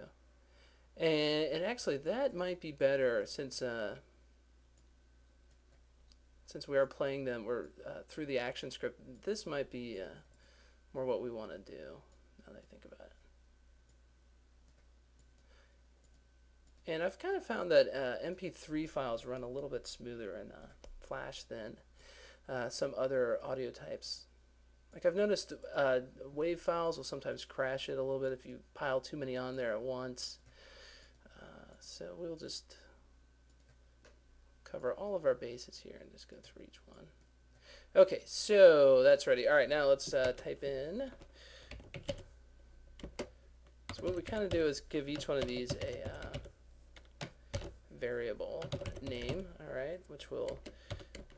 And, and actually, that might be better since uh, since we are playing them we're uh, through the action script. This might be uh, more what we want to do. Now that I think about it. And I've kind of found that uh, MP3 files run a little bit smoother in uh, Flash than uh, some other audio types. Like I've noticed uh, WAV files will sometimes crash it a little bit if you pile too many on there at once. Uh, so we'll just cover all of our bases here and just go through each one. Okay, so that's ready. All right, now let's uh, type in. So what we kind of do is give each one of these a variable name, all right, which will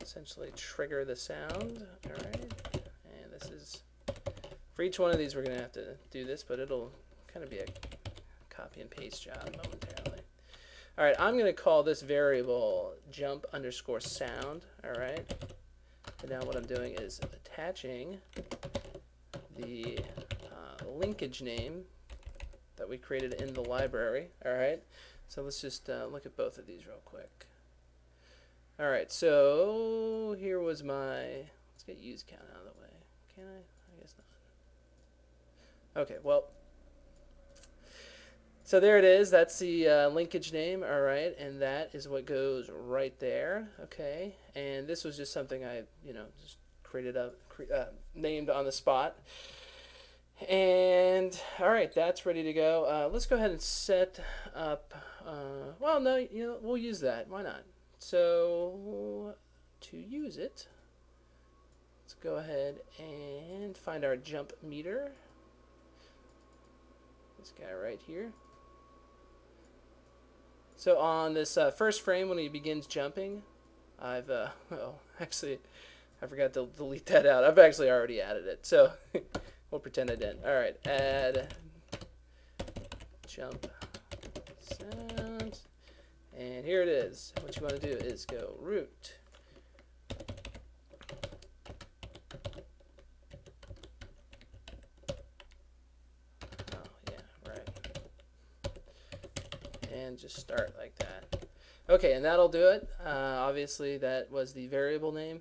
essentially trigger the sound, all right. And this is, for each one of these we're going to have to do this, but it'll kind of be a copy and paste job momentarily. All right, I'm going to call this variable jump underscore sound, all right. And now what I'm doing is attaching the uh, linkage name that we created in the library, all right. So let's just uh, look at both of these real quick. Alright, so here was my, let's get use count out of the way. Can I? I guess not. Okay, well, so there it is. That's the uh, linkage name, all right, and that is what goes right there, okay. And this was just something I, you know, just created up, cre- uh, named on the spot. And all right, that's ready to go. Uh, let's go ahead and set up. Uh, well, no, you know, we'll use that. Why not? So to use it, let's go ahead and find our jump meter. This guy right here. So on this uh, first frame, when he begins jumping, I've uh, *laughs* oh actually I forgot to delete that out. I've actually already added it. So *laughs* we'll pretend I didn't. All right, add jump and here it is. What you want to do is go root. Oh yeah, right. And just start like that. Okay, and that'll do it. Uh, obviously, that was the variable name.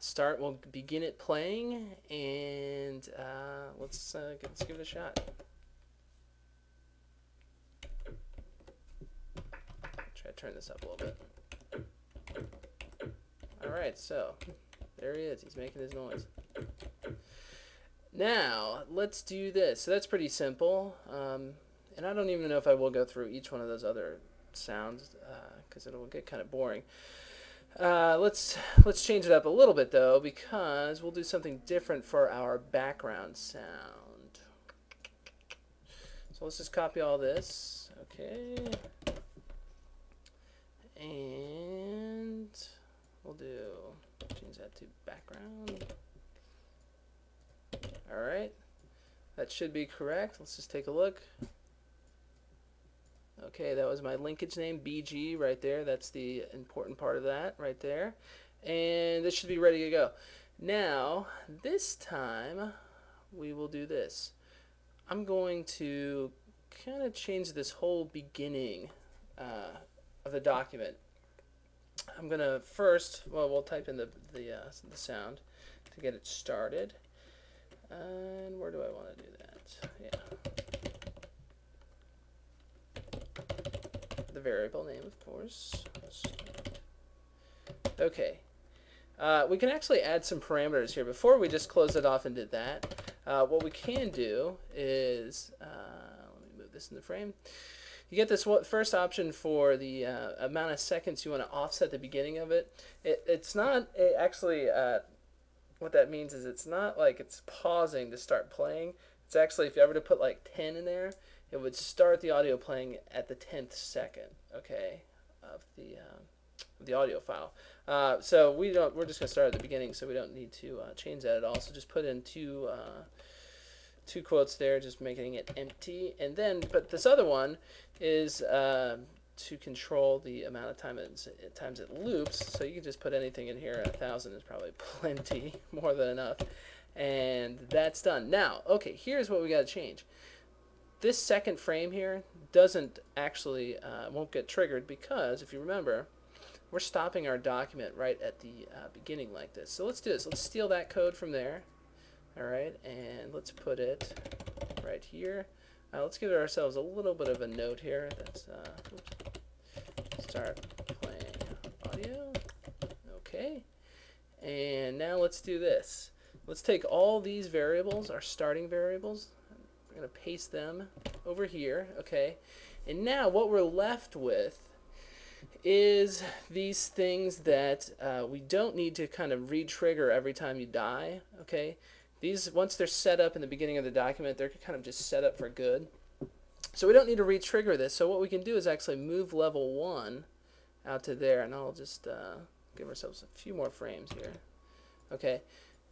Start, we'll begin it playing, and uh, let's, uh, let's give it a shot. Try to turn this up a little bit. Alright, so there he is. He's making his noise. Now, let's do this. So that's pretty simple. Um, and I don't even know if I will go through each one of those other sounds because uh, it'll get kind of boring. Uh, let's let's change it up a little bit though because we'll do something different for our background sound. So let's just copy all this. Okay. And we'll do change that to background. All right. That should be correct. Let's just take a look. Okay, that was my linkage name, BG, right there. That's the important part of that, right there. And this should be ready to go. Now, this time, we will do this. I'm going to kind of change this whole beginning uh, of the document. I'm going to first, well, we'll type in the, the, uh, the sound to get it started. And where do I want to do that? Yeah. the variable name, of course. Okay. Uh, we can actually add some parameters here. Before we just closed it off and did that, uh, what we can do is, uh, let me move this in the frame. You get this first option for the uh, amount of seconds you want to offset the beginning of it. it it's not it actually, uh, what that means is it's not like it's pausing to start playing. It's actually, if you ever to put like 10 in there, it would start the audio playing at the 10th second, okay, of the um, the audio file. Uh, so we don't. We're just gonna start at the beginning, so we don't need to uh, change that at all. So just put in two uh, two quotes there, just making it empty, and then. But this other one is uh, to control the amount of time times it loops. So you can just put anything in here. A thousand is probably *laughs* plenty, more than enough, and that's done. Now, okay, here's what we got to change this second frame here doesn't actually, uh, won't get triggered because if you remember, we're stopping our document right at the uh, beginning like this. So let's do this. Let's steal that code from there. All right, and let's put it right here. Uh, let's give ourselves a little bit of a note here. That's uh, start playing audio. Okay, and now let's do this. Let's take all these variables, our starting variables, We're to paste them over here, okay? And now what we're left with is these things that uh, we don't need to kind of re-trigger every time you die, okay? These, once they're set up in the beginning of the document, they're kind of just set up for good. So we don't need to re-trigger this. So what we can do is actually move level 1 out to there, and I'll just uh, give ourselves a few more frames here. Okay,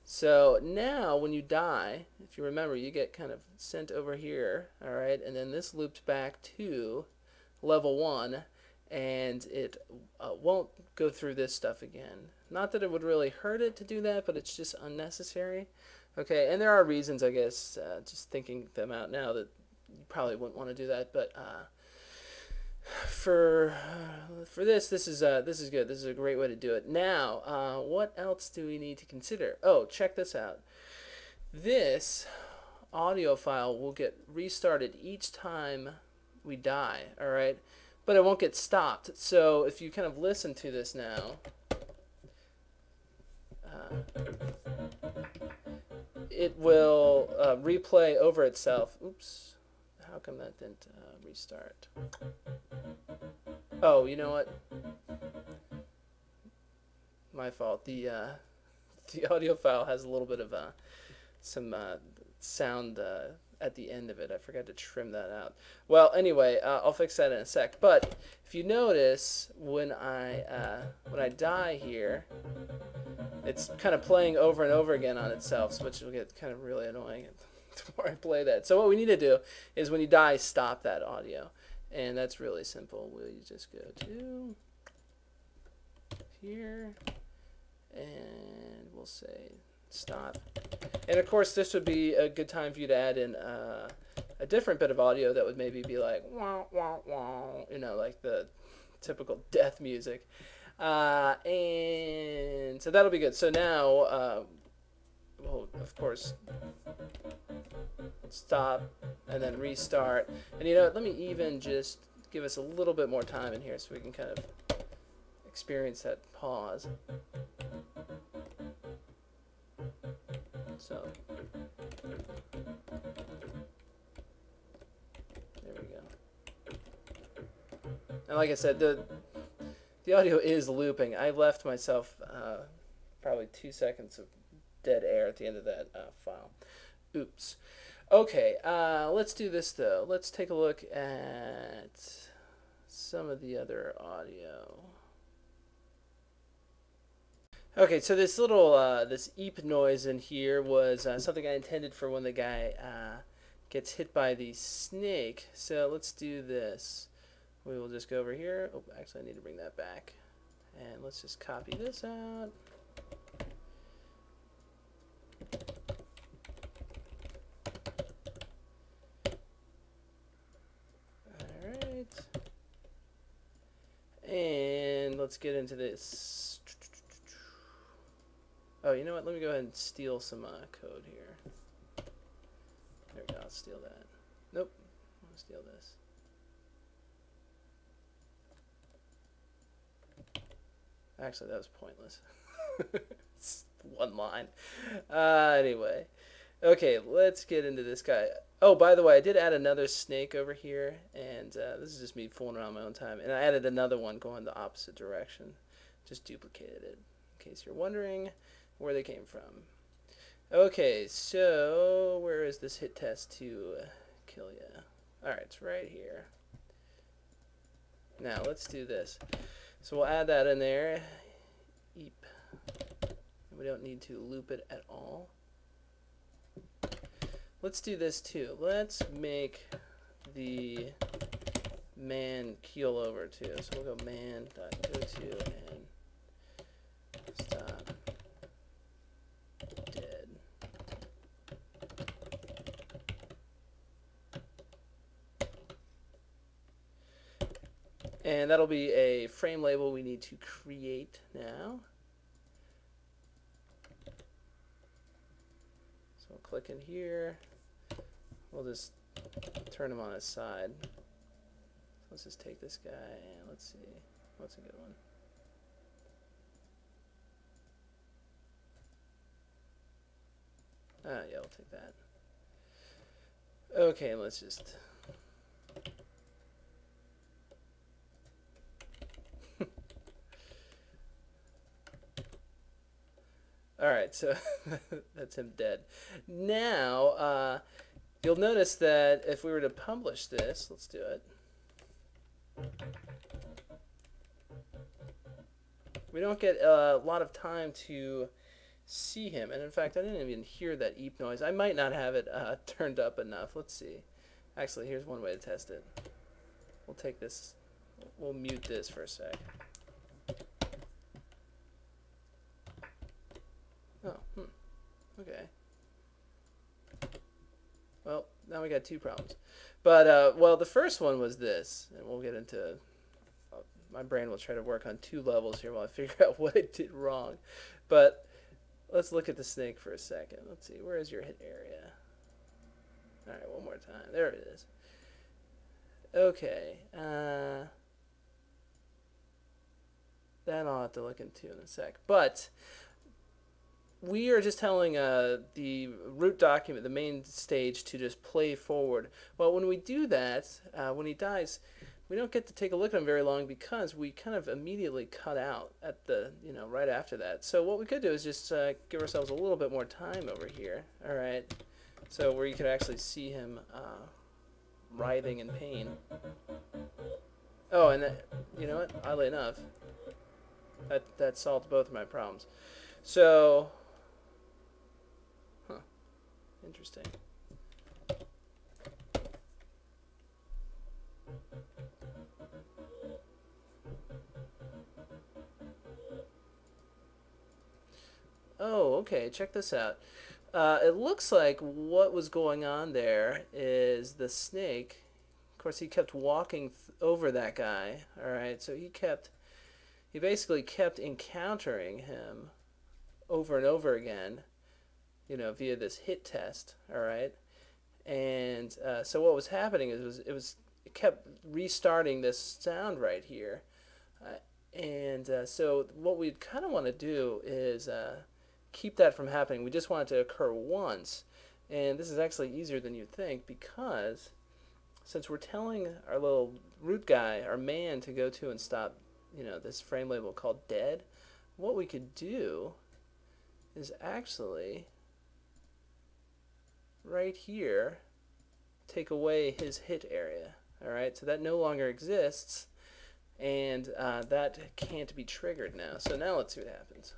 so now when you die, if you remember, you get kind of sent over here, all right, and then this loops back to level one, and it uh, won't go through this stuff again. Not that it would really hurt it to do that, but it's just unnecessary. Okay, and there are reasons, I guess, uh, just thinking them out now that you probably wouldn't want to do that, but uh, for for this, this is uh, this is good. This is a great way to do it. Now, uh, what else do we need to consider? Oh, check this out. This audio file will get restarted each time we die. All right, but it won't get stopped. So if you kind of listen to this now. Uh, it will uh, replay over itself. Oops. How come that didn't uh, restart? Oh, you know what? My fault. The uh, *laughs* the audio file has a little bit of uh, some uh, sound uh, at the end of it. I forgot to trim that out. Well, anyway, uh, I'll fix that in a sec. But if you notice, when I uh, when I die here, it's kind of playing over and over again on itself, which will get kind of really annoying *laughs* the more I play that. So what we need to do is when you die, stop that audio. And that's really simple. We just go to here, and we'll say stop. And of course, this would be a good time for you to add in uh, a different bit of audio that would maybe be like wah wah wah, you know, like the typical *laughs* death music. Uh, and so that'll be good. So now, uh, well, of course, stop and then restart. And you know, let me even just give us a little bit more time in here so we can kind of experience that pause. So there we go. And like I said, the the audio is looping. I left myself uh, probably two seconds of dead air at the end of that uh, file. Oops. Okay, uh, let's do this though. Let's take a look at some of the other audio. Okay, so this little uh, this eep noise in here was uh, something I intended for when the guy uh, gets hit by the snake. So let's do this. We will just go over here. Oh, actually, I need to bring that back. And let's just copy this out. Alright. And let's get into this. Oh, you know what? Let me go ahead and steal some uh, code here. There we go. I'll steal that. Nope. I'll steal this. Actually, that was pointless. *laughs* it's one line. Uh, anyway. Okay, let's get into this guy. Oh, by the way, I did add another snake over here, and uh, this is just me fooling around my own time. And I added another one going the opposite direction. Just duplicated it, in case you're wondering where they came from. Okay, so where is this hit test to kill you? Alright, it's right here. Now, let's do this. So we'll add that in there. Eep. We don't need to loop it at all. Let's do this too. Let's make the man keel over too. So we'll go man dot go to and stop dead. And that'll be a frame label we need to create now. So we'll click in here. We'll just turn him on his side. Let's just take this guy and let's see. What's a good one? Ah, yeah, I'll take that. Okay, let's just Alright, so *laughs* that's him dead. Now, uh, you'll notice that if we were to publish this, let's do it. We don't get a lot of time to see him. And in fact, I didn't even hear that eep noise. I might not have it uh, *laughs* turned up enough. Let's see. Actually, here's one way to test it. We'll take this, we'll mute this for a sec. Oh, hmm. Okay. Well, now we got two problems. But, uh, well, the first one was this, and we'll get into, uh, my brain will try to work on two levels here while I *laughs* figure out what I did wrong. But let's look at the snake for a second. Let's see, where is your hit area? All right, one more time. There it is. Okay. Uh, that I'll have to look into in a sec. But we are just telling uh, the root document, the main stage, to just play forward. Well, when we do that, uh, when he dies, we don't get to take a look at him very long because we kind of immediately cut out at the, you know, right after that. So what we could do is just uh, give ourselves a little bit more time over here. All right. So where you could actually see him uh, writhing in pain. *laughs* Oh, and that, you know what? Oddly enough, that that solved both of my problems. So? Interesting. Oh, okay. Check this out. Uh, it looks like what was going on there is the snake. Of course, he kept walking th- over that guy. All right, so he kept, he basically kept encountering him over and over again, you know, via this hit test. All right, and uh, so what was happening is it was it was it kept restarting this sound right here, uh, and uh, so what we kind of want to do is uh, keep that from happening. We just want it to occur once. And this is actually easier than you'd think because since we're telling our little root guy, our man, to go to and stop, you know, this frame label called dead, what we could do is actually right here take away his hit area. All right, so that no longer exists, and uh, that can't be triggered now. So now let's see what happens.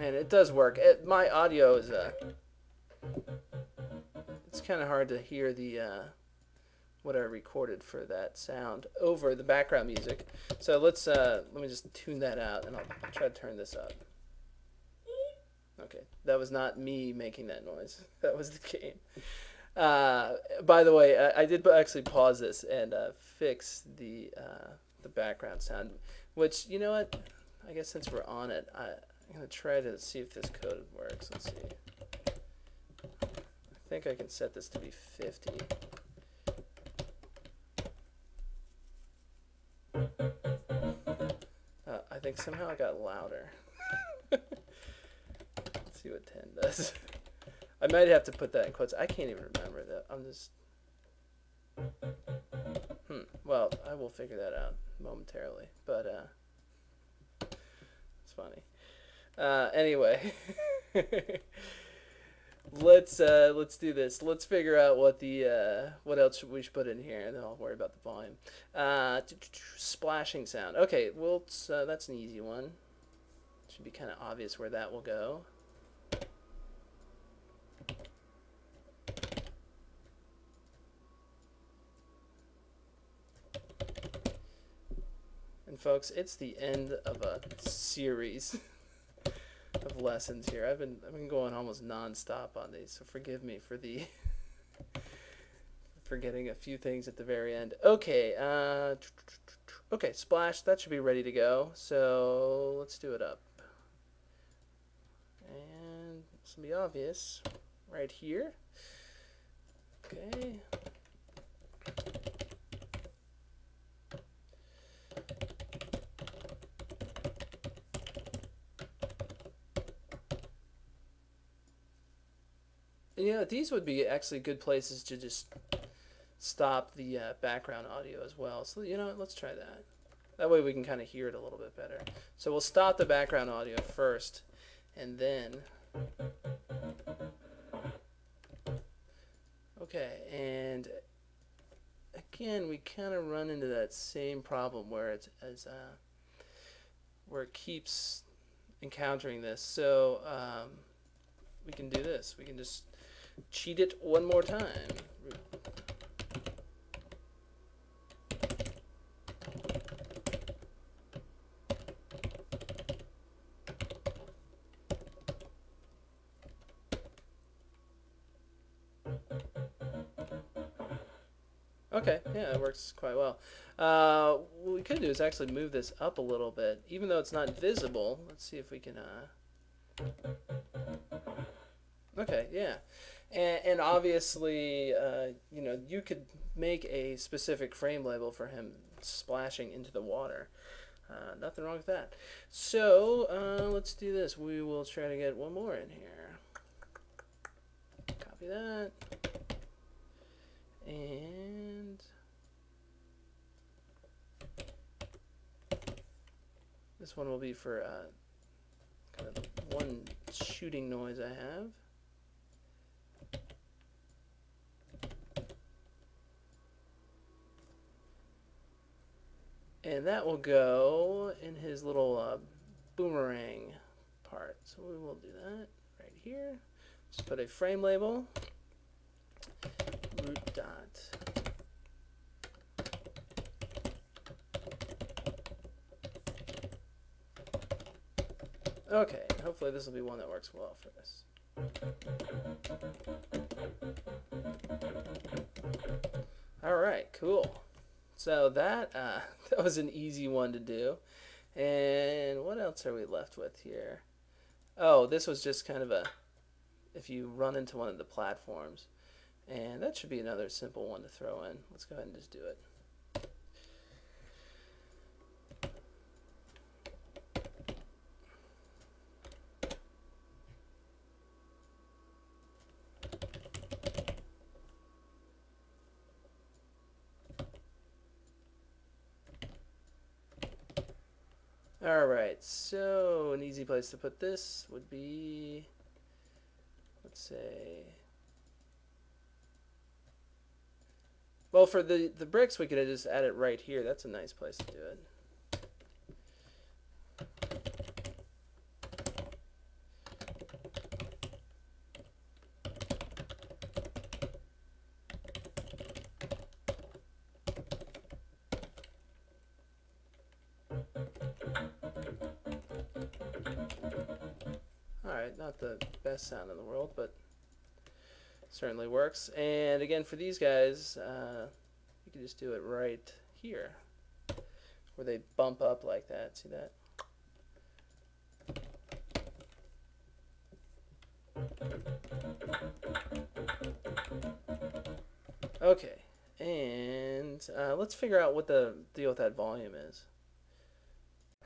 And it does work. It, my audio is uh, it's kind of hard to hear the uh, what I recorded for that sound over the background music. So let's uh, let me just tune that out, and I'll try to turn this up. Okay, that was not me making that noise. *laughs* That was the game. Uh, by the way, I, I, did actually pause this and uh, fix the uh, the background sound. Which, you know what? I guess since we're on it, I, I'm going to try to see if this code works. Let's see. I think I can set this to be 50. Uh, I think somehow I got louder. *laughs* See what 10 does. *laughs* I might have to put that in quotes. I can't even remember that. I'm just... Hmm. Well, I will figure that out momentarily, but uh, it's funny. Uh, anyway, *laughs* let's uh, let's do this. Let's figure out what the uh, what else we should put in here, and then I'll worry about the volume. Uh, splashing sound. Okay, well uh, that's an easy one. Should be kind of obvious where that will go. Folks, it's the end of a series *laughs* of lessons here. I've been I've been going almost nonstop on these, so forgive me for the *laughs* forgetting a few things at the very end. Okay, uh, okay, splash. That should be ready to go. So let's do it up, and this will be obvious right here. Okay. These would be actually good places to just stop the uh, background audio as well. So, you know, let's try that. That way we can kind of hear it a little bit better. So we'll stop the background audio first, and then... Okay, and again, we kind of run into that same problem where it's as uh, where it keeps encountering this. So um, we can do this. We can just cheat it one more time. Okay, yeah, it works quite well. Uh, what we could do is actually move this up a little bit, even though it's not visible. Let's see if we can. Uh... Okay, yeah. And, and obviously, uh, you know, you could make a specific frame label for him splashing into the water. Uh, nothing wrong with that. So uh, let's do this. We will try to get one more in here. Copy that. And this one will be for uh, kind of one shooting noise I have. And that will go in his little uh, boomerang part. So we will do that right here. Just put a frame label. Root dot. Okay, hopefully this will be one that works well for this. Alright, cool. So that uh, *laughs* that was an easy one to do. And what else are we left with here? Oh, this was just kind of a if you run into one of the platforms. And that should be another simple one to throw in. Let's go ahead and just do it. Alright, so an easy place to put this would be, let's say, well for the, the bricks we could just add it right here. That's a nice place to do it. Best sound in the world, but certainly works. And again, for these guys, uh, you can just do it right here, where they bump up like that. See that? Okay, and uh, let's figure out what the deal with that volume is.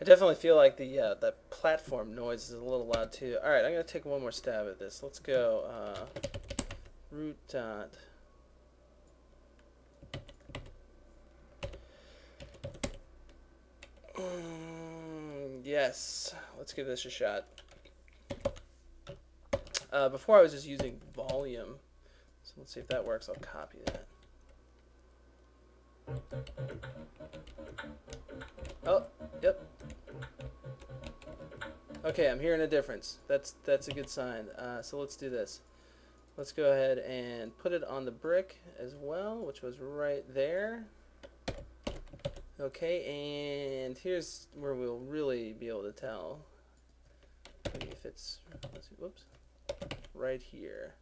I definitely feel like the uh, the platform noise is a little loud too. All right, I'm gonna take one more stab at this. Let's go uh, root dot. Mm, yes, let's give this a shot. Uh, before I was just using volume, so let's see if that works. I'll copy that. Oh, yep. Okay, I'm hearing a difference. That's that's a good sign. Uh, so let's do this. Let's go ahead and put it on the brick as well, which was right there. Okay, and here's where we'll really be able to tell if it's let's see, whoops, right here.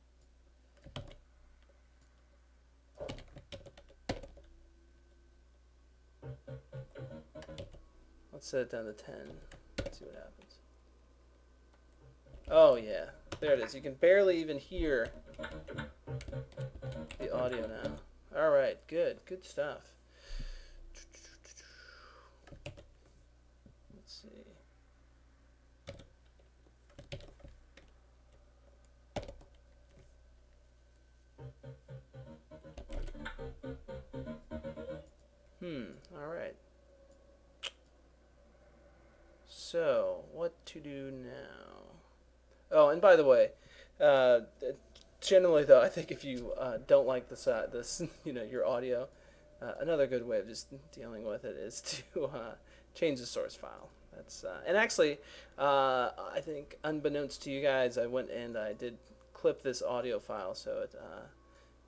Let's set it down to 10. Let's see what happens. Oh yeah, there it is. You can barely even hear the audio now. All right, good, good stuff. Let's see. Hmm, all right. So, what to do now? Oh, and by the way, uh, generally though, I think if you uh, don't like this, uh, this, *laughs* you know, your audio, uh, another good way of just dealing with it is *laughs* to uh, change the source file. That's uh, and actually, uh, I think unbeknownst to you guys, I went and I did clip this audio file, so it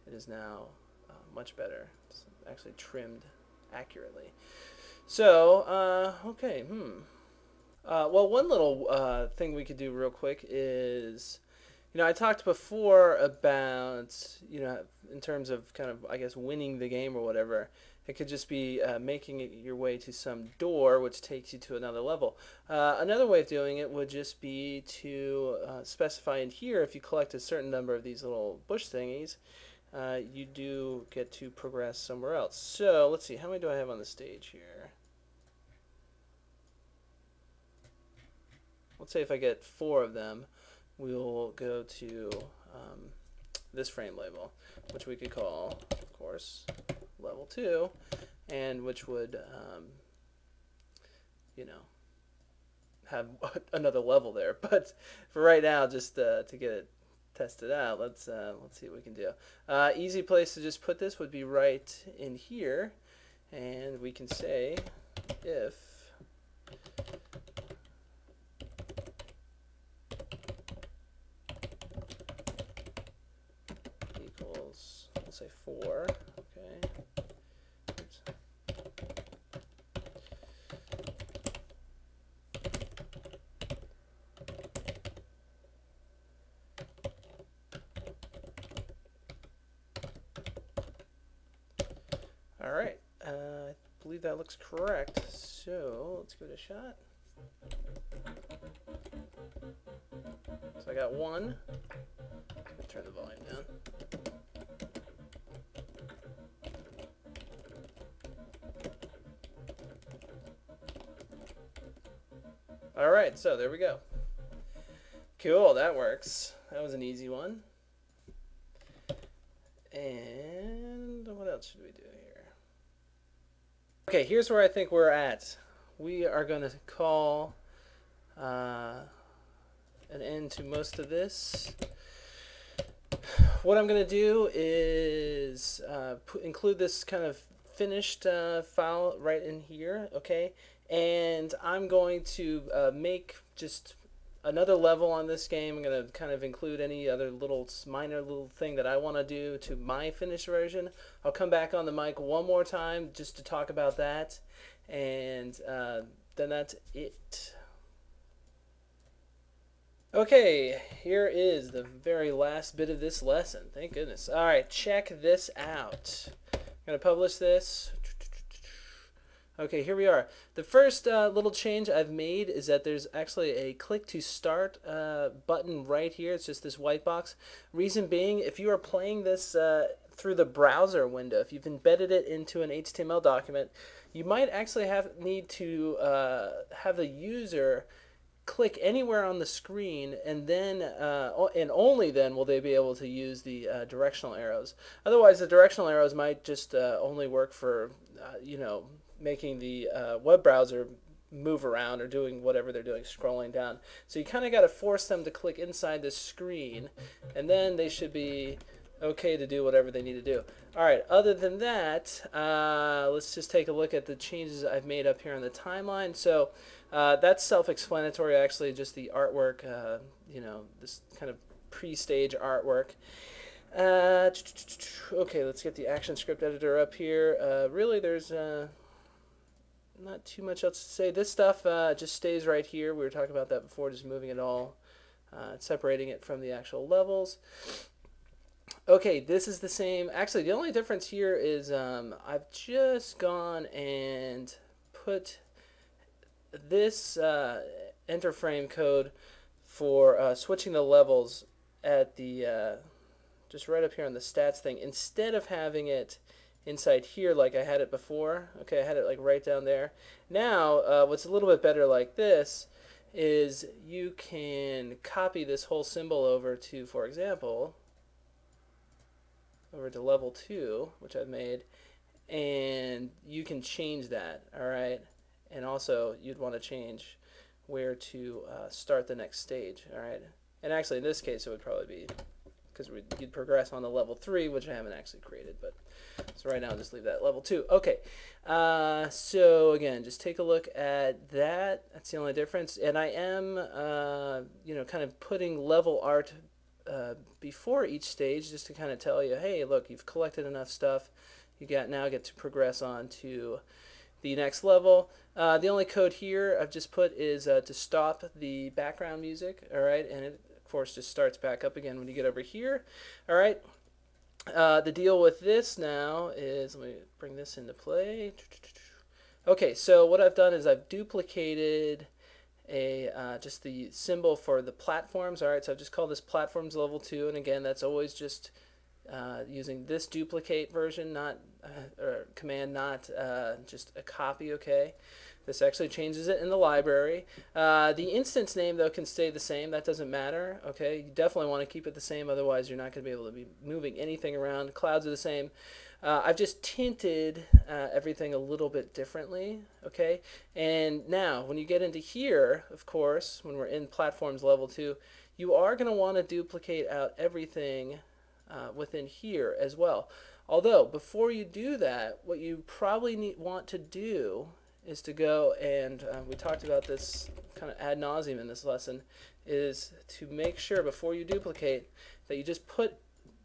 it is now much better. It's actually trimmed accurately. So, okay, hmm. Uh, well, one little uh, thing we could do real quick is, you know, I talked before about, you know, in terms of kind of, I guess, winning the game or whatever. It could just be uh, making it your way to some door, which takes you to another level. Uh, another way of doing it would just be to uh, specify in here if you collect a certain number of these little bush thingies, uh, you do get to progress somewhere else. So let's see, how many do I have on the stage here? Let's say if I get four of them, we'll go to um, this frame label, which we could call, of course, level two, and which would, um, you know, have *laughs* another level there. *laughs* But for right now, just uh, to get it tested out, let's uh, let's see what we can do. Uh, easy place to just put this would be right in here, and we can say if let's say four, okay. Oops. All right, uh, I believe that looks correct. So let's give it a shot. So I got one. Turn the volume down. All right, so there we go. Cool, that works. That was an easy one. And what else should we do here? Okay, here's where I think we're at. We are going to call uh, an end to most of this. What I'm going to do is uh, include this kind of finished uh, file right in here, okay? And I'm going to uh, make just another level on this game. I'm going to kind of include any other little minor little thing that I want to do to my finished version. I'll come back on the mic one more time just to talk about that. And uh, then that's it. Okay, here is the very last bit of this lesson. Thank goodness. All right, check this out. I'm going to publish this. Okay, here we are. The first uh, little change I've made is that there's actually a click to start uh, button right here. It's just this white box. Reason being, if you are playing this uh, through the browser window, if you've embedded it into an HTML document, you might actually have need to uh, have the user click anywhere on the screen and then uh, and only then will they be able to use the uh, directional arrows otherwise the directional arrows might just uh, only work for uh, you know making the uh, web browser move around or doing whatever they're doing scrolling down so you kind of got to force them to click inside the screen and then they should be okay to do whatever they need to do all right other than that uh, let's just take a look at the changes I've made up here on the timeline so uh, that's self-explanatory, actually, just the artwork, uh, you know, this kind of pre-stage artwork. Uh, *tsk* okay, let's get the action script editor up here. Uh, really, there's uh, not too much else to say. This stuff uh, just stays right here. We were talking about that before, just moving it all, separating it from the actual levels. Okay, this is the same. Actually, the only difference here is um, I've just gone and put this uh, enter frame code for uh, switching the levels at the uh, just right up here on the stats thing instead of having it inside here like I had it before. Okay I had it like right down there. Now uh, what's a little bit better like this is you can copy this whole symbol over to for example over to level 2 which I've made and you can change that alright and also you'd want to change where to uh, start the next stage all right? And actually in this case it would probably be because you'd progress on the level 3 which I haven't actually created but so right now I'll just leave that level 2 okay uh, so again just take a look at that. That's the only difference. And I am uh, you know kind of putting level art uh, before each stage just to kind of tell you hey look you've collected enough stuff. You got now get to progress on to the next level. Uh, the only code here I've just put is uh, to stop the background music, all right, and it of course just starts back up again when you get over here, all right. Uh, the deal with this now is, let me bring this into play. Okay, so what I've done is I've duplicated a uh, just the symbol for the platforms. All right, so I've just called this platforms level two, and again, that's always just uh, using this duplicate version, not uh, or command, not uh, just a copy. Okay, This actually changes it in the library. Uh, the instance name, though, can stay the same. That doesn't matter, okay? You definitely want to keep it the same, otherwise you're not going to be able to be moving anything around. Clouds are the same. Uh, I've just tinted uh, everything a little bit differently, okay? And now, when you get into here, of course, when we're in platforms level 2, you are going to want to duplicate out everything uh, within here as well. Although, before you do that, what you probably need, want to do is to go and uh, we talked about this kind of ad nauseum in this lesson is to make sure before you duplicate that you just put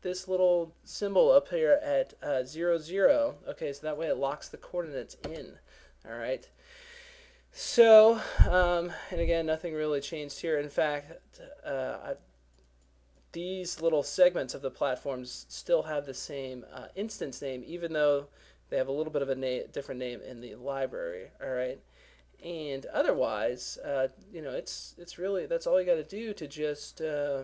this little symbol up here at uh, 0, 0. Okay, so that way it locks the coordinates in. All right. So, um, and again, nothing really changed here. In fact, uh, I, these little segments of the platforms still have the same uh, instance name, even though they have a little bit of a na different name in the library. All right, and otherwise, uh, you know, it's it's really that's all you got to do to just uh,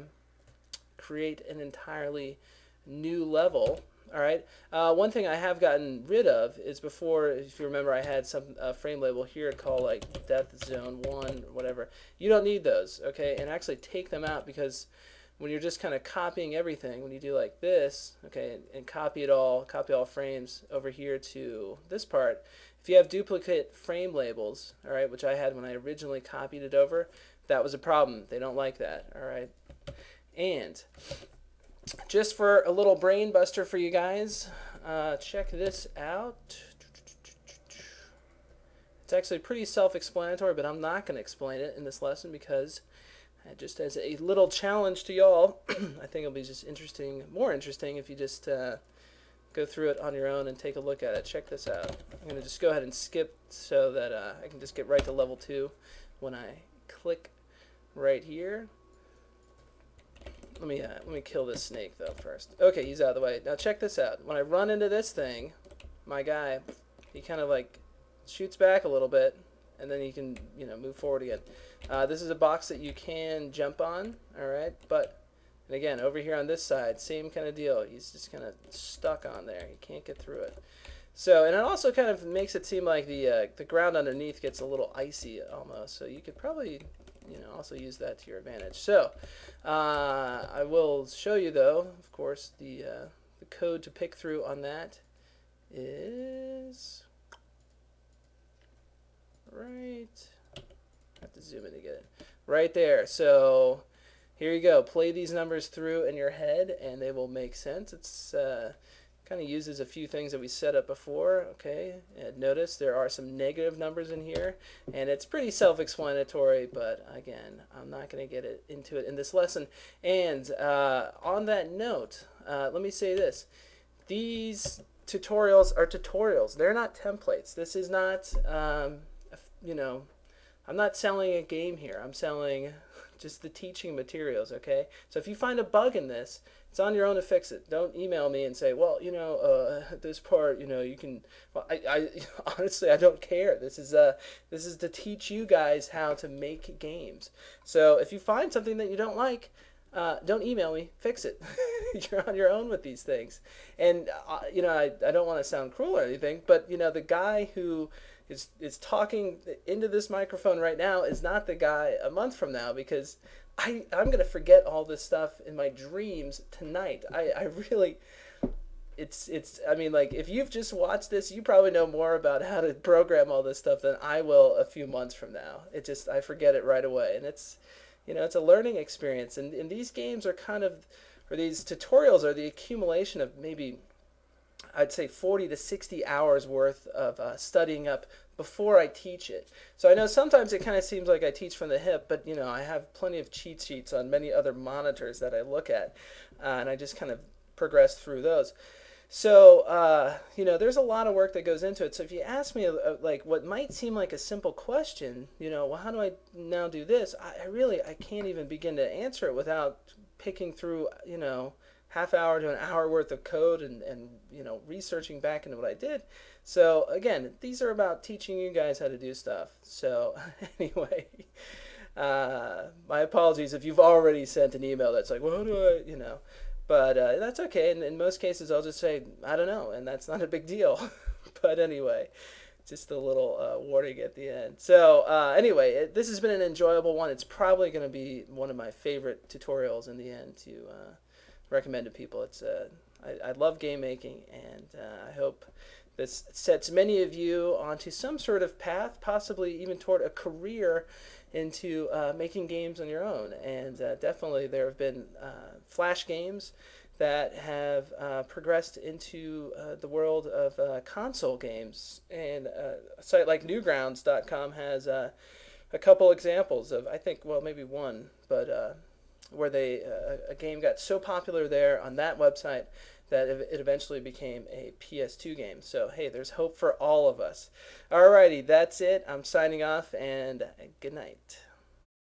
create an entirely new level. All right. Uh, one thing I have gotten rid of is before, if you remember, I had some frame label here called like Death Zone One, whatever. You don't need those, okay? And actually take them out because when you're just kind of copying everything, when you do like this, okay, and, and, copy it all, copy all frames over here to this part, if you have duplicate frame labels, all right, which I had when I originally copied it over, that was a problem. They don't like that, all right. And just for a little brain buster for you guys, uh, check this out. It's actually pretty self-explanatory, but I'm not going to explain it in this lesson because just as a little challenge to y'all, *clears throat* I think it'll be just interesting, more interesting if you just uh, go through it on your own and take a look at it. Check this out. I'm going to just go ahead and skip so that uh, I can just get right to level 2 when I click right here. Let me uh, let me kill this snake though first. Okay, he's out of the way. Now check this out. When I run into this thing, my guy, he kind of like shoots back a little bit, and then you can you know move forward again. Uh, this is a box that you can jump on, all right, but and again over here on this side, same kind of deal. He's just kind of stuck on there. He can't get through it. So and it also kind of makes it seem like the uh, the ground underneath gets a little icy almost. So you could probably you know also use that to your advantage. So uh, I will show you though, of course, the uh, the code to pick through on that is right. Have to zoom in to get. Right there. So here you go. Play these numbers through in your head, and they will make sense. It's uh, kind of uses a few things that we set up before. Okay, and notice there are some negative numbers in here, and it's pretty self-explanatory. But again, I'm not going to get it into it in this lesson. And uh, on that note, uh, let me say this: these tutorials are tutorials. They're not templates. This is not um, you know, I'm not selling a game here. I'm selling *laughs* just the teaching materials, okay? So if you find a bug in this, it's on your own to fix it. Don't email me and say, well, you know, uh, *laughs* this part, you know, you can. Well, I, I *laughs* honestly, I don't care. This is uh, this is to teach you guys how to make games. So if you find something that you don't like, uh, don't email me. Fix it. You're on your own with these things. And uh, you know, I, I don't want to sound cruel or anything, but you know, the guy who is is talking into this microphone right now is not the guy a month from now because I I'm gonna forget all this stuff in my dreams tonight. I I really it's it's I mean like if you've just watched this, you probably know more about how to program all this stuff than I will a few months from now. It just I forget it right away, and it's you know it's a learning experience, and and these games are kind of or these tutorials are the accumulation of maybe I'd say 40 to 60 hours worth of uh, studying up before I teach it. So I know sometimes it kind of seems like I teach from the hip, but you know I have plenty of cheat sheets on many other monitors that I look at, uh, and I just kind of progress through those. So uh, you know there's a lot of work that goes into it. So if you ask me uh, like what might seem like a simple question, you know, well how do I now do this? I, I really I can't even begin to answer it without picking through you know half hour to an hour worth of code and, and you know researching back into what I did. So again, these are about teaching you guys how to do stuff. So *laughs* anyway, uh, my apologies if you've already sent an email that's like, well, do I, you know, but uh, that's okay. And in most cases, I'll just say, I don't know, and that's not a big deal. *laughs* but anyway, just a little uh, warning at the end. So uh, anyway, it, this has been an enjoyable one. It's probably going to be one of my favorite tutorials in the end to uh, recommend to people. It's uh, I, love game making, and uh, I hope this sets many of you onto some sort of path, possibly even toward a career into uh, making games on your own. And uh, definitely, there have been uh, Flash games that have uh, progressed into uh, the world of console games. And a site like Newgrounds.com has a couple examples of, I think, well, maybe one, but where they uh, a game got so popular there on that website that it eventually became a PS2 game. So, hey, there's hope for all of us. Alrighty, that's it. I'm signing off, and good night.